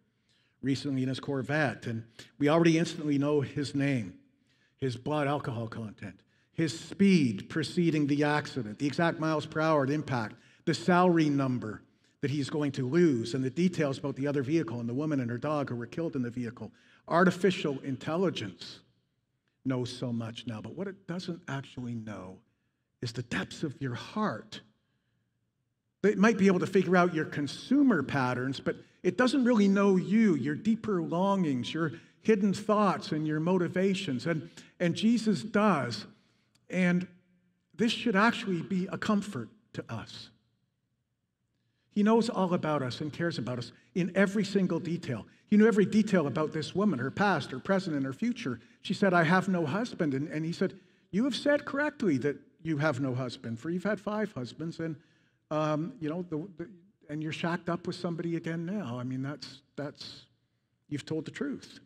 recently in his Corvette. And we already instantly know his name, his blood alcohol content, his speed preceding the accident, the exact miles per hour at impact, the salary number that he's going to lose, and the details about the other vehicle and the woman and her dog who were killed in the vehicle. Artificial intelligence knows so much now, but what it doesn't actually know is the depths of your heart. It might be able to figure out your consumer patterns, but it doesn't really know you, your deeper longings, your hidden thoughts, and your motivations. And, and Jesus does. And this should actually be a comfort to us. He knows all about us and cares about us in every single detail. He knew every detail about this woman, her past, her present, and her future. She said, I have no husband. And, and he said, You have said correctly that you have no husband, for you've had five husbands, and um, you know, the, the, and you're shacked up with somebody again now. I mean, that's that's you've told the truth.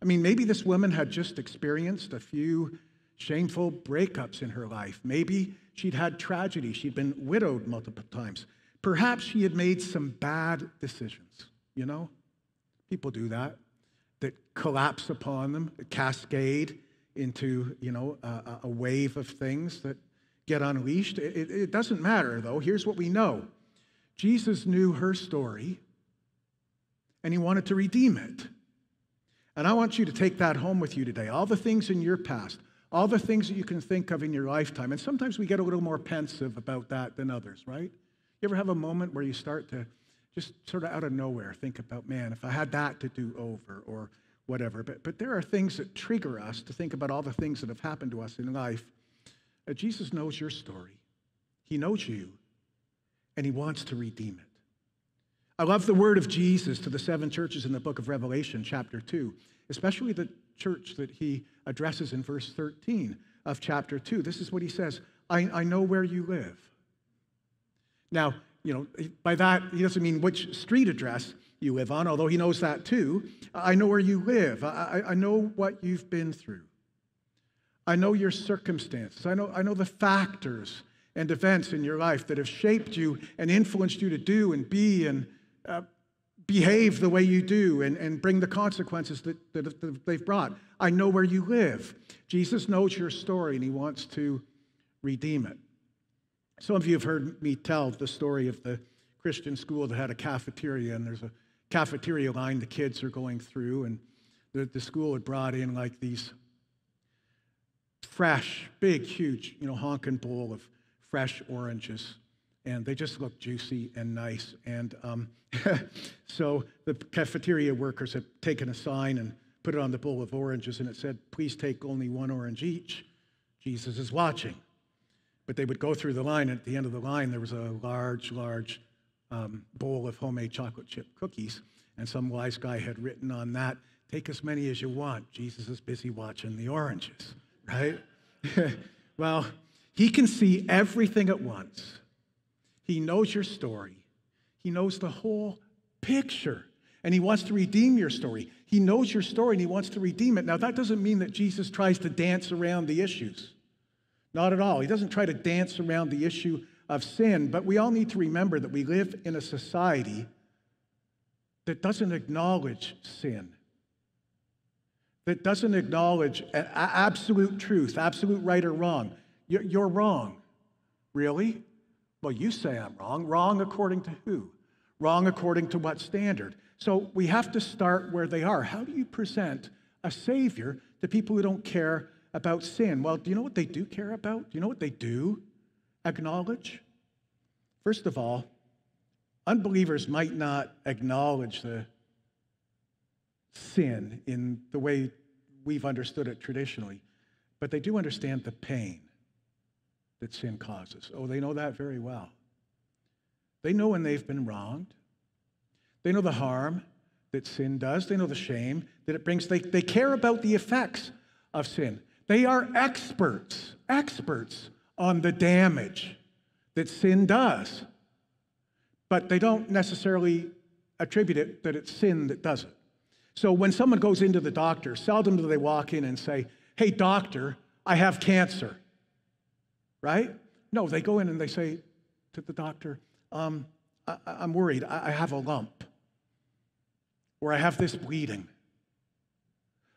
I mean, maybe this woman had just experienced a few shameful breakups in her life. Maybe she'd had tragedy. She'd been widowed multiple times. Perhaps she had made some bad decisions, you know? People do that, that collapse upon them, cascade into, you know, a, a wave of things that get unleashed. It, it doesn't matter, though. Here's what we know Jesus knew her story, and he wanted to redeem it. And I want you to take that home with you today. All the things in your past, all the things that you can think of in your lifetime. And sometimes we get a little more pensive about that than others, right? You ever have a moment where you start to just sort of out of nowhere think about, man, if I had that to do over or whatever. But, but there are things that trigger us to think about all the things that have happened to us in life. Uh, Jesus knows your story, He knows you, and He wants to redeem it. I love the word of Jesus to the seven churches in the book of Revelation, chapter 2, especially the church that He addresses in verse 13 of chapter 2. This is what He says I, I know where you live. Now, you know, by that, he doesn't mean which street address you live on, although he knows that too. I know where you live. I, I, know what you've been through. I know your circumstances. I know, I know the factors and events in your life that have shaped you and influenced you to do and be and uh, behave the way you do and, and bring the consequences that, that, that they've brought. I know where you live. Jesus knows your story and he wants to redeem it. Some of you have heard me tell the story of the Christian school that had a cafeteria, and there's a cafeteria line the kids are going through, and the, the school had brought in like these fresh, big, huge, you know, honking bowl of fresh oranges. And they just looked juicy and nice. And um, so the cafeteria workers had taken a sign and put it on the bowl of oranges, and it said, Please take only one orange each. Jesus is watching. But they would go through the line, and at the end of the line, there was a large, large um, bowl of homemade chocolate chip cookies. And some wise guy had written on that, Take as many as you want. Jesus is busy watching the oranges, right? well, he can see everything at once. He knows your story, he knows the whole picture, and he wants to redeem your story. He knows your story and he wants to redeem it. Now, that doesn't mean that Jesus tries to dance around the issues. Not at all. He doesn't try to dance around the issue of sin, but we all need to remember that we live in a society that doesn't acknowledge sin, that doesn't acknowledge absolute truth, absolute right or wrong. You're wrong. Really? Well, you say I'm wrong. Wrong according to who? Wrong according to what standard? So we have to start where they are. How do you present a Savior to people who don't care about sin? Well, do you know what they do care about? Do you know what they do acknowledge? First of all, unbelievers might not acknowledge the sin in the way we've understood it traditionally, but they do understand the pain that sin causes. Oh, they know that very well. They know when they've been wronged. They know the harm that sin does. They know the shame that it brings. They, they care about the effects of sin. They are experts, experts on the damage that sin does. But they don't necessarily attribute it that it's sin that does it. So when someone goes into the doctor, seldom do they walk in and say, Hey, doctor, I have cancer. Right? No, they go in and they say to the doctor, um, I, am worried. I, I have a lump. Or I have this bleeding.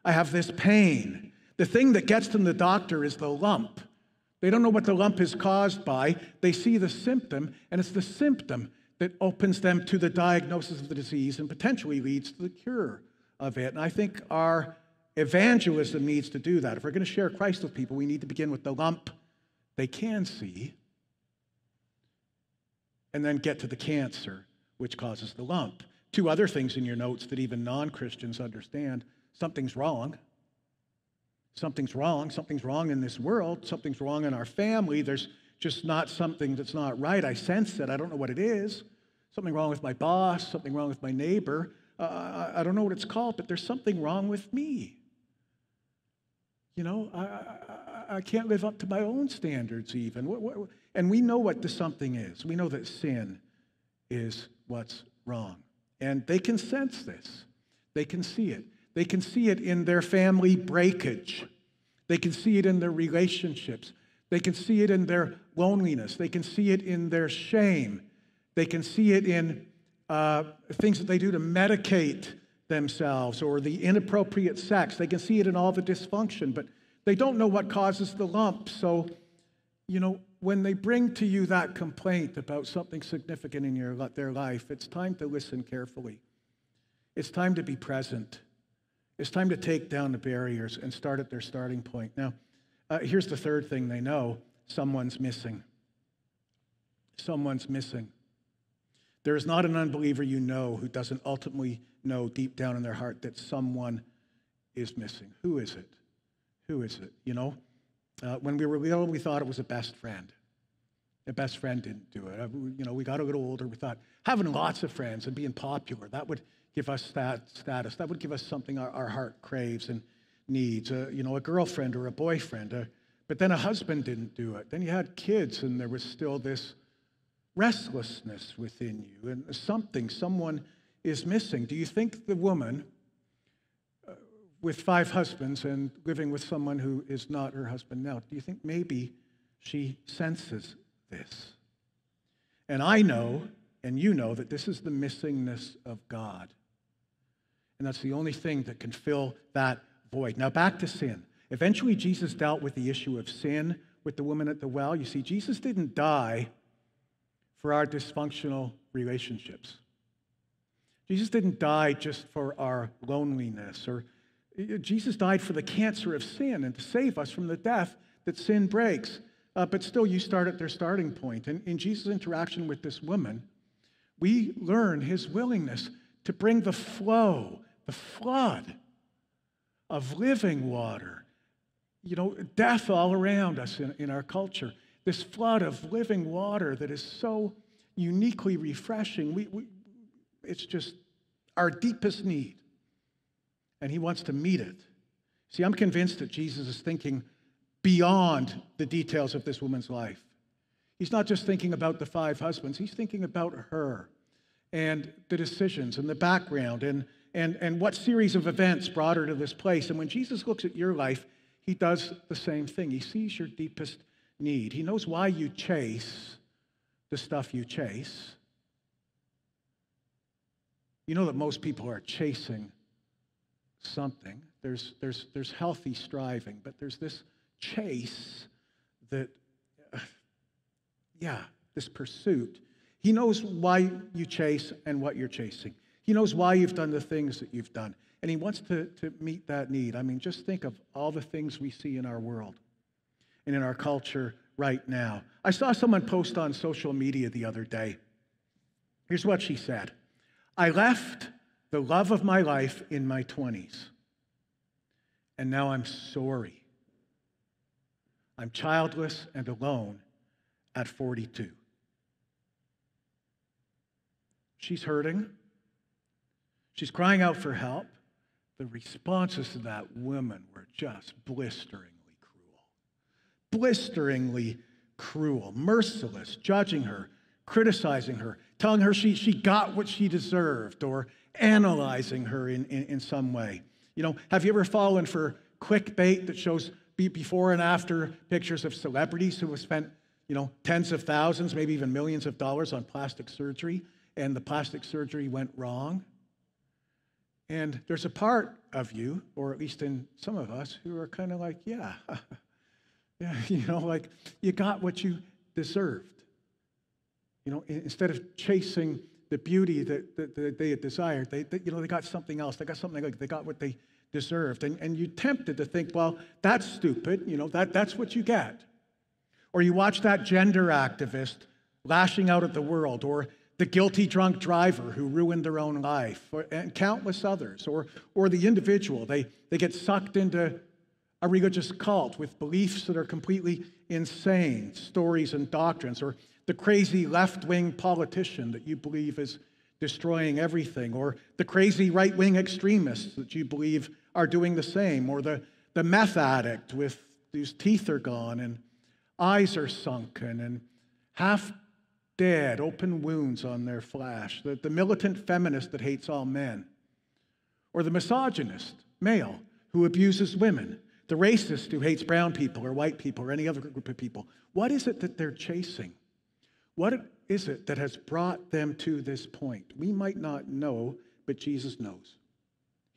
I have this pain. The thing that gets them the doctor is the lump. They don't know what the lump is caused by. They see the symptom, and it's the symptom that opens them to the diagnosis of the disease and potentially leads to the cure of it. And I think our evangelism needs to do that. If we're going to share Christ with people, we need to begin with the lump they can see and then get to the cancer, which causes the lump. Two other things in your notes that even non Christians understand something's wrong. Something's wrong. Something's wrong in this world. Something's wrong in our family. There's just not something that's not right. I sense it. I don't know what it is. Something wrong with my boss, something wrong with my neighbor. Uh, I don't know what it's called, but there's something wrong with me. You know, I, I, I can't live up to my own standards, even. What, what, and we know what the something is. We know that sin is what's wrong. And they can sense this, they can see it. They can see it in their family breakage, they can see it in their relationships, they can see it in their loneliness, they can see it in their shame, they can see it in uh, things that they do to medicate themselves or the inappropriate sex. They can see it in all the dysfunction, but they don't know what causes the lump. So, you know, when they bring to you that complaint about something significant in your, their life, it's time to listen carefully. It's time to be present. It's time to take down the barriers and start at their starting point. Now, uh, here's the third thing they know someone's missing. Someone's missing. There is not an unbeliever you know who doesn't ultimately know deep down in their heart that someone is missing. Who is it? Who is it? You know, uh, when we were little, we thought it was a best friend. A best friend didn't do it. Uh, you know, we got a little older. We thought having lots of friends and being popular that would give us that status. That would give us something our, our heart craves and needs. Uh, you know, a girlfriend or a boyfriend. Uh, but then a husband didn't do it. Then you had kids, and there was still this restlessness within you, and something, someone is missing. Do you think the woman with five husbands and living with someone who is not her husband now, do you think maybe she senses this? And I know, and you know, that this is the missingness of God. And that's the only thing that can fill that void. Now, back to sin. Eventually, Jesus dealt with the issue of sin with the woman at the well. You see, Jesus didn't die for our dysfunctional relationships. Jesus didn't die just for our loneliness, or Jesus died for the cancer of sin and to save us from the death that sin breaks. Uh, but still, you start at their starting point. And in Jesus' interaction with this woman, we learn his willingness to bring the flow, the flood of living water, you know, death all around us in, in our culture. This flood of living water that is so uniquely refreshing. We, we, it's just our deepest need. And he wants to meet it. See, I'm convinced that Jesus is thinking beyond the details of this woman's life. He's not just thinking about the five husbands, he's thinking about her and the decisions and the background and, and, and what series of events brought her to this place. And when Jesus looks at your life, he does the same thing. He sees your deepest need, he knows why you chase the stuff you chase. You know that most people are chasing something. There's, there's, there's healthy striving, but there's this chase that, yeah, this pursuit. He knows why you chase and what you're chasing. He knows why you've done the things that you've done. And he wants to, to meet that need. I mean, just think of all the things we see in our world and in our culture right now. I saw someone post on social media the other day. Here's what she said I left the love of my life in my 20s, and now I'm sorry. I'm childless and alone at 42. She's hurting. She's crying out for help. The responses to that woman were just blisteringly cruel. Blisteringly cruel, merciless, judging her, criticizing her, telling her she, she got what she deserved, or analyzing her in, in, in some way. You know, have you ever fallen for clickbait that shows before and after pictures of celebrities who have spent, you know, tens of thousands, maybe even millions of dollars on plastic surgery, and the plastic surgery went wrong? And there's a part of you, or at least in some of us, who are kind of like, yeah, yeah, you know, like you got what you deserved. You know, instead of chasing the beauty that, that, that they had desired, they, they, you know, they got something else. They got something like they got what they deserved. And, and you tempted to think, well, that's stupid. You know, that, that's what you get. Or you watch that gender activist lashing out at the world, or the guilty drunk driver who ruined their own life, or, and countless others, or, or the individual. They, they get sucked into a religious cult with beliefs that are completely insane, stories and doctrines, or the crazy left wing politician that you believe is destroying everything, or the crazy right wing extremists that you believe are doing the same, or the, the meth addict with whose teeth are gone and eyes are sunken and half dead, open wounds on their flesh, the, the militant feminist that hates all men, or the misogynist male who abuses women, the racist who hates brown people or white people or any other group of people. What is it that they're chasing? What is it that has brought them to this point? We might not know, but Jesus knows.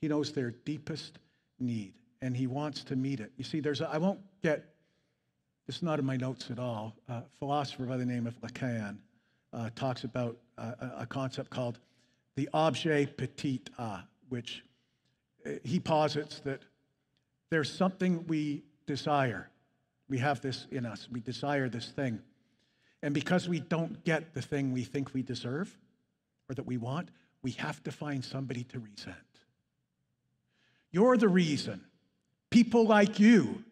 He knows their deepest need, and He wants to meet it. You see, there's a, I won't get, it's not in my notes at all. A philosopher by the name of Lacan uh, talks about uh, a concept called the objet petit a, which uh, he posits that there's something we desire. We have this in us. We desire this thing. And because we don't get the thing we think we deserve or that we want, we have to find somebody to resent. You're the reason. People like you,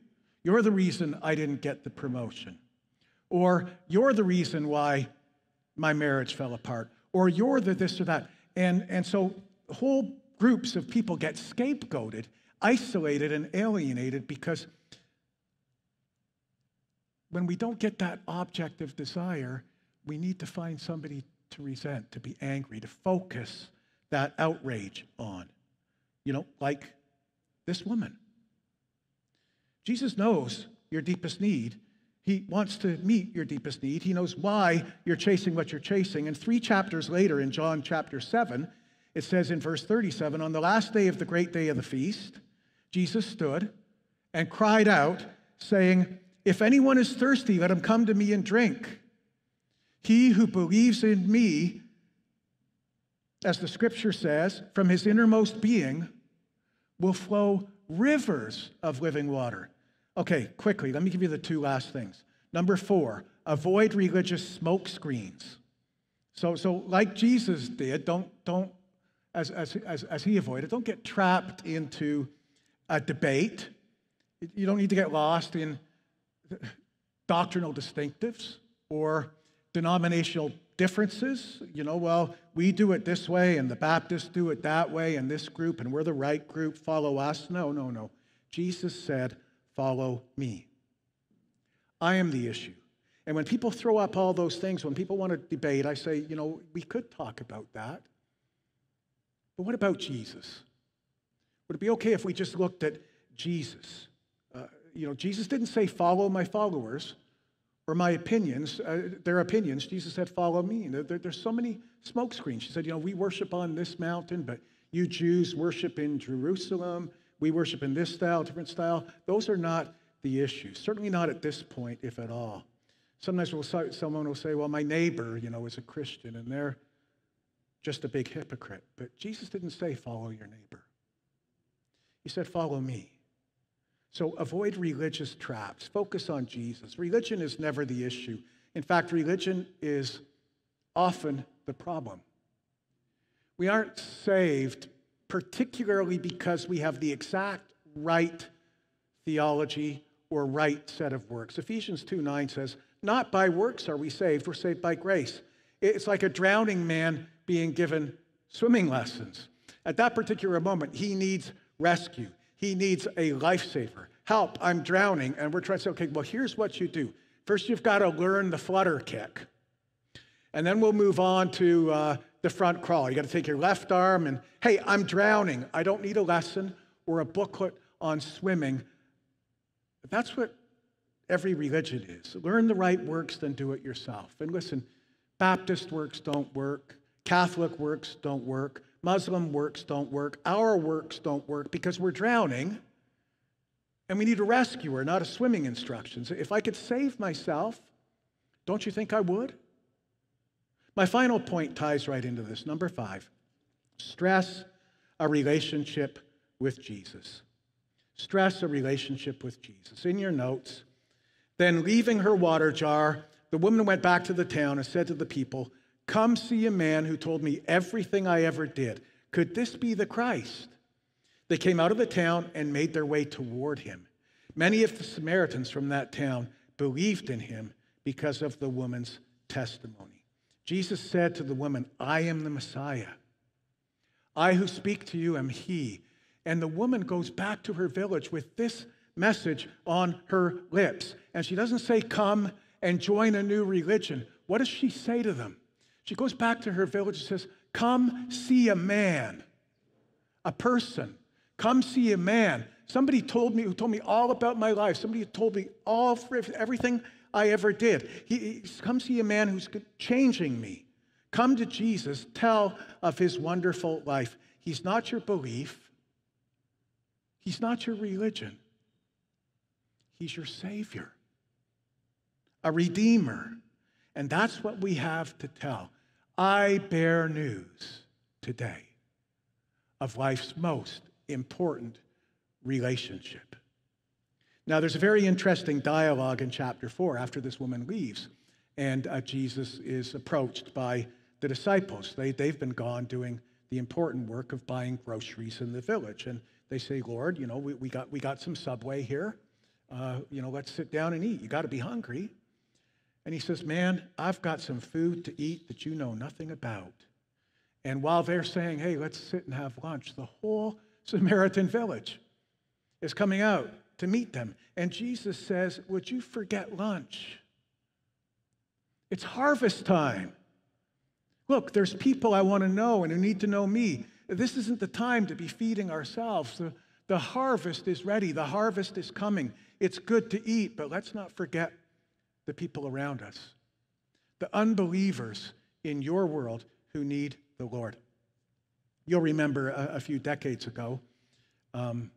you're the reason I didn't get the promotion. Or you're the reason why my marriage fell apart. Or you're the this or that. And, and so whole groups of people get scapegoated, isolated, and alienated because when we don't get that objective desire, we need to find somebody to resent, to be angry, to focus that outrage on. You know, like this woman. Jesus knows your deepest need. He wants to meet your deepest need. He knows why you're chasing what you're chasing. And three chapters later, in John chapter 7, it says in verse 37 On the last day of the great day of the feast, Jesus stood and cried out, saying, if anyone is thirsty, let him come to me and drink. He who believes in me, as the scripture says, from his innermost being will flow rivers of living water. Okay, quickly, let me give you the two last things. Number four, avoid religious smoke screens. So, so like Jesus did, don't, don't as, as, as, as he avoided, don't get trapped into a debate. You don't need to get lost in doctrinal distinctives or denominational differences. You know, well, we do it this way and the Baptists do it that way and this group and we're the right group, follow us. No, no, no. Jesus said, follow me. I am the issue. And when people throw up all those things, when people want to debate, I say, you know, we could talk about that. But what about Jesus? Would it be okay if we just looked at Jesus? Uh, you know, Jesus didn't say, follow my followers or my opinions, uh, their opinions. Jesus said, follow me. There, there, there's so many smoke screens. He said, you know, we worship on this mountain, but you Jews worship in Jerusalem. We worship in this style, different style. Those are not the issues. Certainly not at this point, if at all. Sometimes we'll, someone will say, well, my neighbor, you know, is a Christian, and they're just a big hypocrite. But Jesus didn't say, follow your neighbor. He said, follow me. So avoid religious traps. Focus on Jesus. Religion is never the issue. In fact, religion is often the problem. We aren't saved particularly because we have the exact right theology or right set of works. Ephesians 2 9 says, Not by works are we saved, we're saved by grace. It's like a drowning man being given swimming lessons. At that particular moment, he needs rescue. He needs a lifesaver. Help, I'm drowning. And we're trying to say, okay, well, here's what you do. First, you've got to learn the flutter kick. And then we'll move on to uh, the front crawl. You got to take your left arm and, hey, I'm drowning. I don't need a lesson or a booklet on swimming. But That's what every religion is. Learn the right works, then do it yourself. And listen, Baptist works don't work, Catholic works don't work, Muslim works don't work, our works don't work because we're drowning and we need a rescuer, not a swimming instructions. If I could save myself, don't you think I would? My final point ties right into this. Number five stress a relationship with Jesus. Stress a relationship with Jesus. In your notes, then leaving her water jar, the woman went back to the town and said to the people, Come see a man who told me everything I ever did. Could this be the Christ? They came out of the town and made their way toward him. Many of the Samaritans from that town believed in him because of the woman's testimony. Jesus said to the woman, I am the Messiah. I who speak to you am he. And the woman goes back to her village with this message on her lips. And she doesn't say, Come and join a new religion. What does she say to them? She goes back to her village and says, Come see a man, a person. Come see a man. Somebody told me, who told me all about my life. Somebody told me all everything I ever did. He, he, come see a man who's changing me. Come to Jesus, tell of his wonderful life. He's not your belief, he's not your religion, he's your Savior, a Redeemer. And that's what we have to tell. I bear news today of life's most important relationship. Now, there's a very interesting dialogue in chapter 4 after this woman leaves, and uh, Jesus is approached by the disciples. They, they've been gone doing the important work of buying groceries in the village. And they say, Lord, you know, we, we, got, we got some subway here. Uh, you know, let's sit down and eat. You got to be hungry. And he says, Man, I've got some food to eat that you know nothing about. And while they're saying, Hey, let's sit and have lunch, the whole Samaritan village is coming out to meet them. And Jesus says, Would you forget lunch? It's harvest time. Look, there's people I want to know and who need to know me. This isn't the time to be feeding ourselves. The, the harvest is ready, the harvest is coming. It's good to eat, but let's not forget the people around us, the unbelievers in your world who need the Lord. You'll remember a, a few decades ago, um,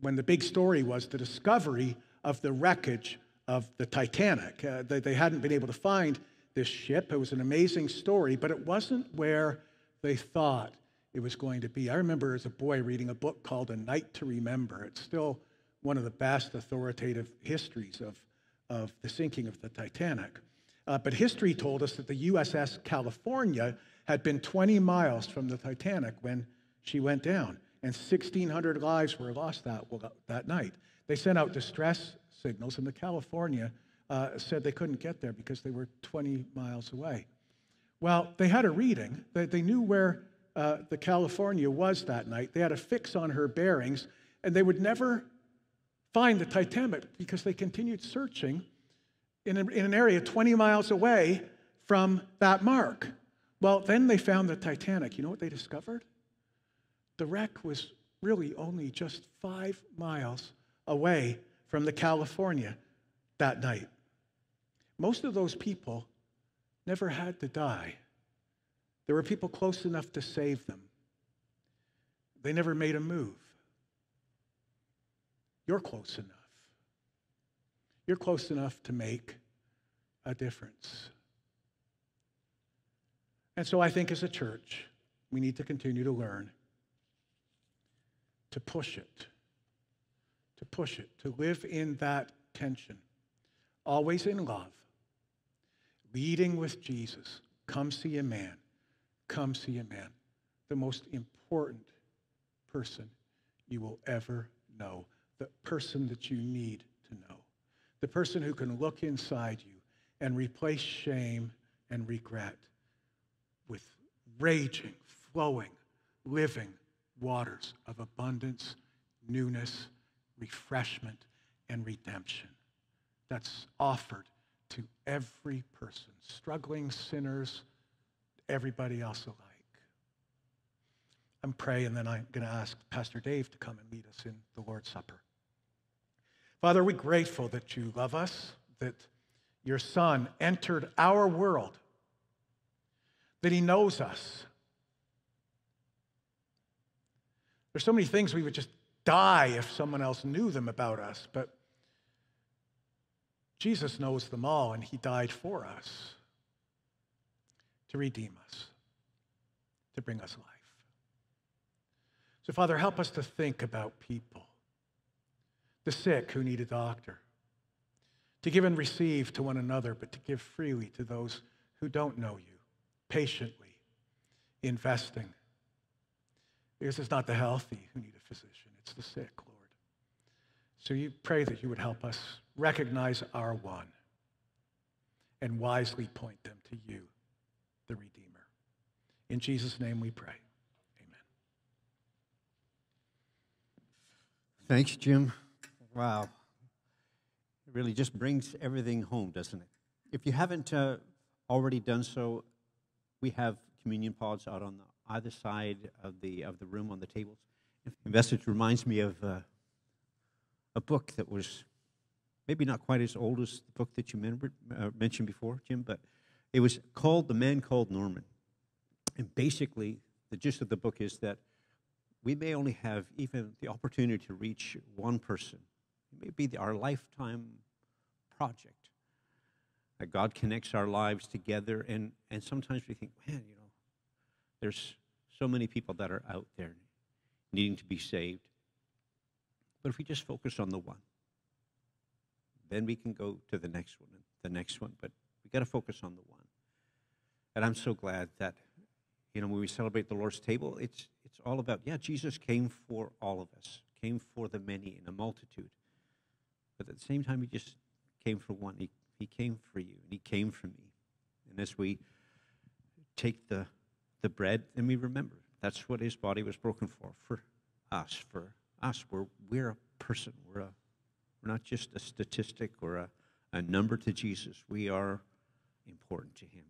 when the big story was the discovery of the wreckage of the Titanic. Uh, they, they, hadn't been able to find this ship. It was an amazing story, but it wasn't where they thought it was going to be. I remember as a boy reading a book called A Night to Remember. It's still one of the best authoritative histories of, of the sinking of the Titanic. Uh, but history told us that the USS California had been 20 miles from the Titanic when she went down, and 1,600 lives were lost that, that night. They sent out distress signals, and the California uh, said they couldn't get there because they were 20 miles away. Well, they had a reading. They, they knew where uh, the California was that night. They had a fix on her bearings, and they would never find the Titanic because they continued searching in, a, in an area 20 miles away from that mark. Well, then they found the Titanic. You know what they discovered? The wreck was really only just five miles away from the California that night. Most of those people never had to die. There were people close enough to save them. They never made a move. You're close enough. You're close enough to make a difference. And so I think as a church, we need to continue to learn to push it, to push it, to live in that tension, always in love, leading with Jesus. Come see a man. Come see a man. The most important person you will ever know the person that you need to know, the person who can look inside you and replace shame and regret with raging, flowing, living waters of abundance, newness, refreshment, and redemption that's offered to every person, struggling sinners, everybody else alike. I'm praying, and then I'm going to ask Pastor Dave to come and lead us in the Lord's Supper. Father, we're grateful that you love us, that your Son entered our world, that he knows us. There's so many things we would just die if someone else knew them about us, but Jesus knows them all, and he died for us to redeem us, to bring us life. So, Father, help us to think about people the sick who need a doctor, to give and receive to one another, but to give freely to those who don't know you, patiently investing. Because it's not the healthy who need a physician, it's the sick, Lord. So you pray that you would help us recognize our one and wisely point them to you, the Redeemer. In Jesus' name we pray. Amen. Thanks, Jim. Wow. It really just brings everything home, doesn't it? If you haven't uh, already done so, we have communion pods out on the, either side of the, of the room on the tables. Message reminds me of uh, a book that was maybe not quite as old as the book that you uh, mentioned before, Jim, but it was called The Man Called Norman. And basically, the gist of the book is that we may only have even the opportunity to reach one person it may be the, our lifetime project. That God connects our lives together, and, and sometimes we think, man, you know, there's so many people that are out there needing to be saved. But if we just focus on the one, then we can go to the next one and the next one. But we got to focus on the one. And I'm so glad that, you know, when we celebrate the Lord's table, it's it's all about, yeah, Jesus came for all of us, came for the many in a multitude. But at the same time, he just came for one. He, he came for you, and he came for me. And as we take the, the bread, and we remember that's what his body was broken for, for us, for us. We're, we're a person. We're, a, we're not just a statistic or a, a number to Jesus. We are important to him.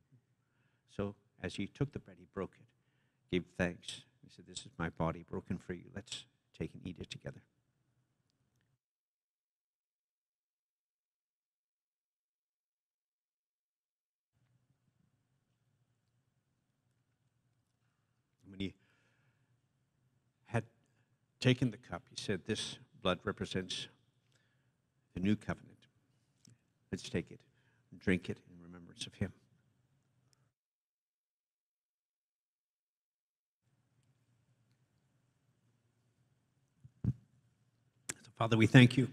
So as he took the bread, he broke it, gave thanks. He said, This is my body broken for you. Let's take and eat it together. taking the cup, he said, This blood represents the new covenant. Let's take it, drink it in remembrance of him. So, Father, we thank you.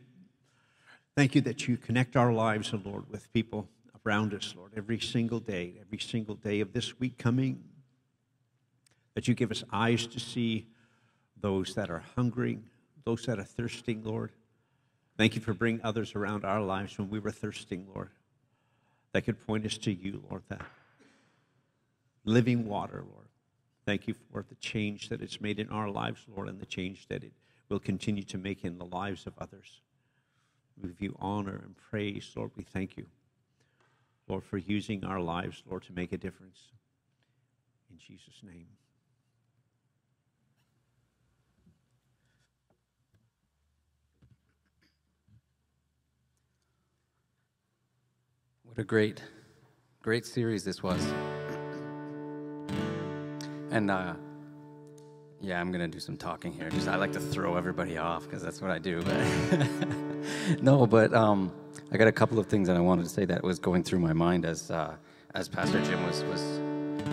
Thank you that you connect our lives, O Lord, with people around us, Lord, every single day, every single day of this week coming, that you give us eyes to see those that are hungry, those that are thirsting, Lord. Thank you for bringing others around our lives when we were thirsting, Lord, that could point us to you, Lord, that living water, Lord. Thank you for the change that it's made in our lives, Lord, and the change that it will continue to make in the lives of others. We give you honor and praise, Lord. We thank you, Lord, for using our lives, Lord, to make a difference. In Jesus' name. What a great, great series this was. And uh, yeah, I'm gonna do some talking here. Just I like to throw everybody off because that's what I do. But no, but um, I got a couple of things that I wanted to say that was going through my mind as uh, as Pastor Jim was was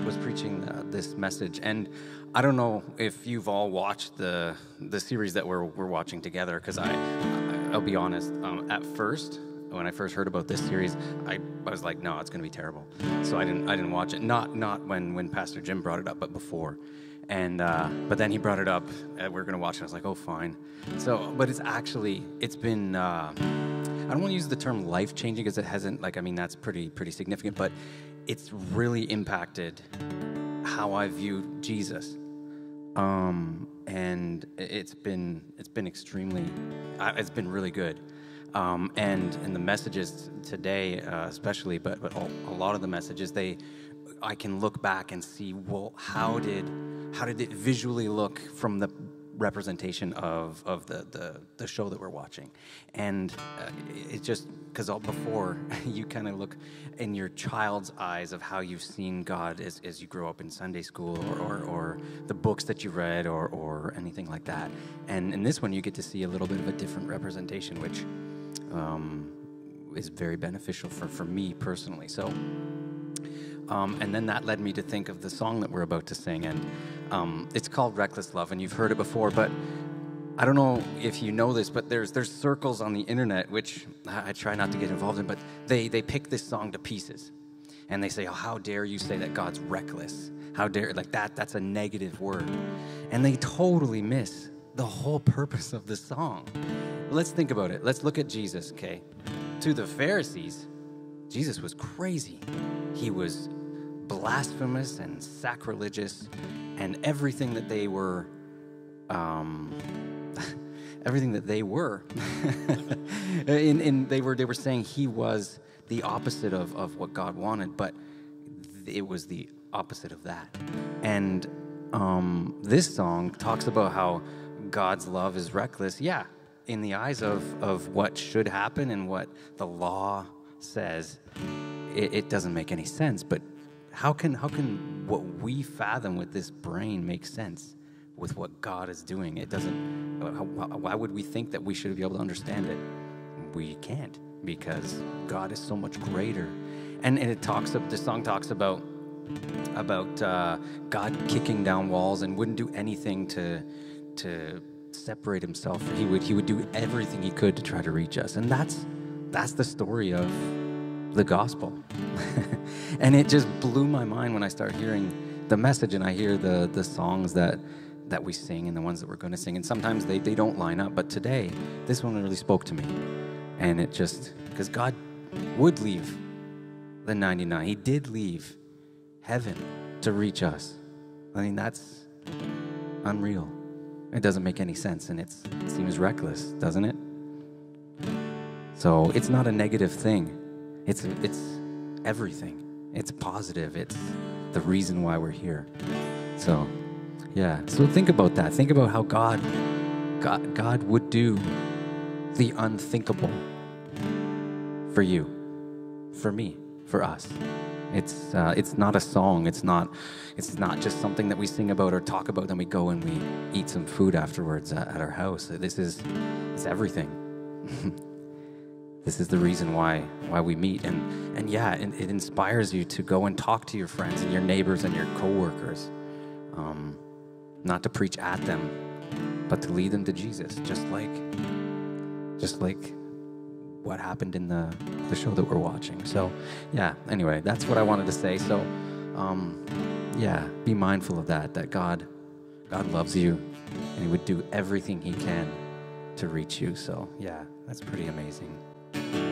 was preaching uh, this message. And I don't know if you've all watched the the series that we're we're watching together because I, I will be honest. Um, at first, when I first heard about this series, I, I was like, no, it's going to be terrible. So I didn't I didn't watch it. Not not when when Pastor Jim brought it up, but before. And uh, but then he brought it up. Uh, we are going to watch it. I was like, oh, fine. So, but it's actually it's been. Uh, I don't want to use the term life changing because it hasn't. Like, I mean, that's pretty pretty significant. But it's really impacted how I view Jesus. Um, and it's been it's been extremely it's been really good um, and and the messages today, uh, especially, but but a lot of the messages, they, I can look back and see, well, how did how did it visually look from the representation of of the the, the show that we're watching, and uh, it just because all before you kind of look in your child's eyes of how you've seen God as, as you grow up in Sunday school or, or, or the books that you read or, or anything like that. And in this one, you get to see a little bit of a different representation, which um, is very beneficial for, for me personally. So, um, and then that led me to think of the song that we're about to sing. And um, it's called Reckless Love, and you've heard it before, but I don't know if you know this, but there's there's circles on the internet which I try not to get involved in, but they they pick this song to pieces, and they say, "Oh, how dare you say that God's reckless? How dare like that? That's a negative word," and they totally miss the whole purpose of the song. Let's think about it. Let's look at Jesus, okay? To the Pharisees, Jesus was crazy. He was blasphemous and sacrilegious, and everything that they were, um, everything that they were, in, in, they were they were saying he was the opposite of, of what God wanted, but it was the opposite of that. And um, this song talks about how God's love is reckless, yeah, in the eyes of, of what should happen and what the law says, it, it doesn't make any sense. But how can, how can what we fathom with this brain make sense with what God is doing? It doesn't, why would we think that we should be able to understand it? We can't because God is so much greater. And, and it talks, of, the song talks about about uh, God kicking down walls and wouldn't do anything to to separate himself. He would he would do everything he could to try to reach us. And that's that's the story of the gospel. and it just blew my mind when I start hearing the message and I hear the the songs that that we sing and the ones that we're going to sing. And sometimes they, they don't line up. But today, this one really spoke to me. And it just, because God would leave the 99. He did leave heaven to reach us. I mean, that's unreal. It doesn't make any sense and it seems reckless, doesn't it? So it's not a negative thing. It's it's everything. It's positive. It's the reason why we're here. So, yeah. So think about that. Think about how God God God would do the unthinkable for you, for me, for us. It's uh, it's not a song. It's not it's not just something that we sing about or talk about. Then we go and we eat some food afterwards at, at our house. This is it's everything. this is the reason why why we meet. And and yeah, it, it, inspires you to go and talk to your friends and your neighbors and your coworkers, um, not to preach at them, but to lead them to Jesus, just like just like what happened in the, the show that we're watching. So, yeah, anyway, that's what I wanted to say. So, um, yeah, be mindful of that, that God, God loves you and he would do everything he can to reach you. So, yeah, that's pretty amazing.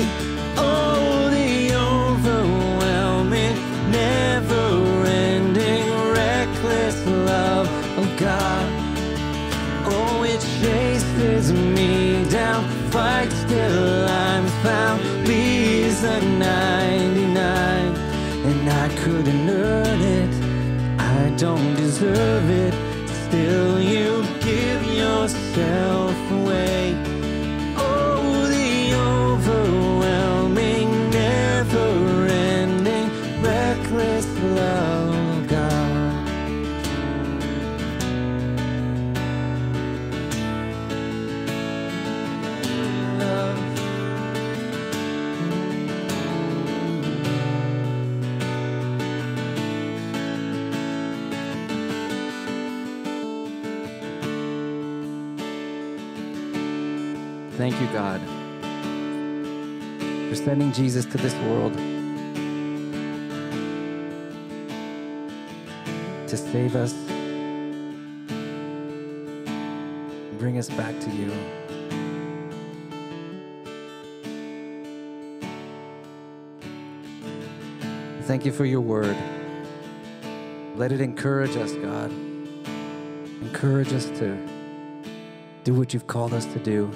Fight, still I'm found. Leaves the 99, and I couldn't earn it. I don't deserve it. Still, you give yourself away. Sending Jesus to this world to save us, bring us back to you. Thank you for your word. Let it encourage us, God. Encourage us to do what you've called us to do.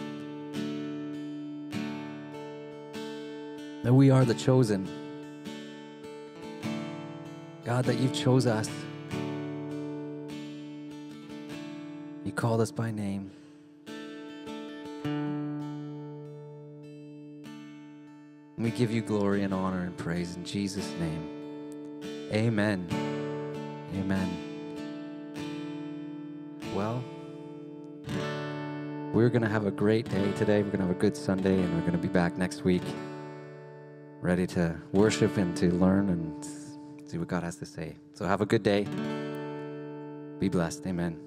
That we are the chosen. God, that you've chose us. You called us by name. We give you glory and honor and praise in Jesus' name. Amen. Amen. Well, we're going to have a great day today. We're going to have a good Sunday, and we're going to be back next week ready to worship and to learn and see what God has to say. So have a good day. Be blessed. Amen.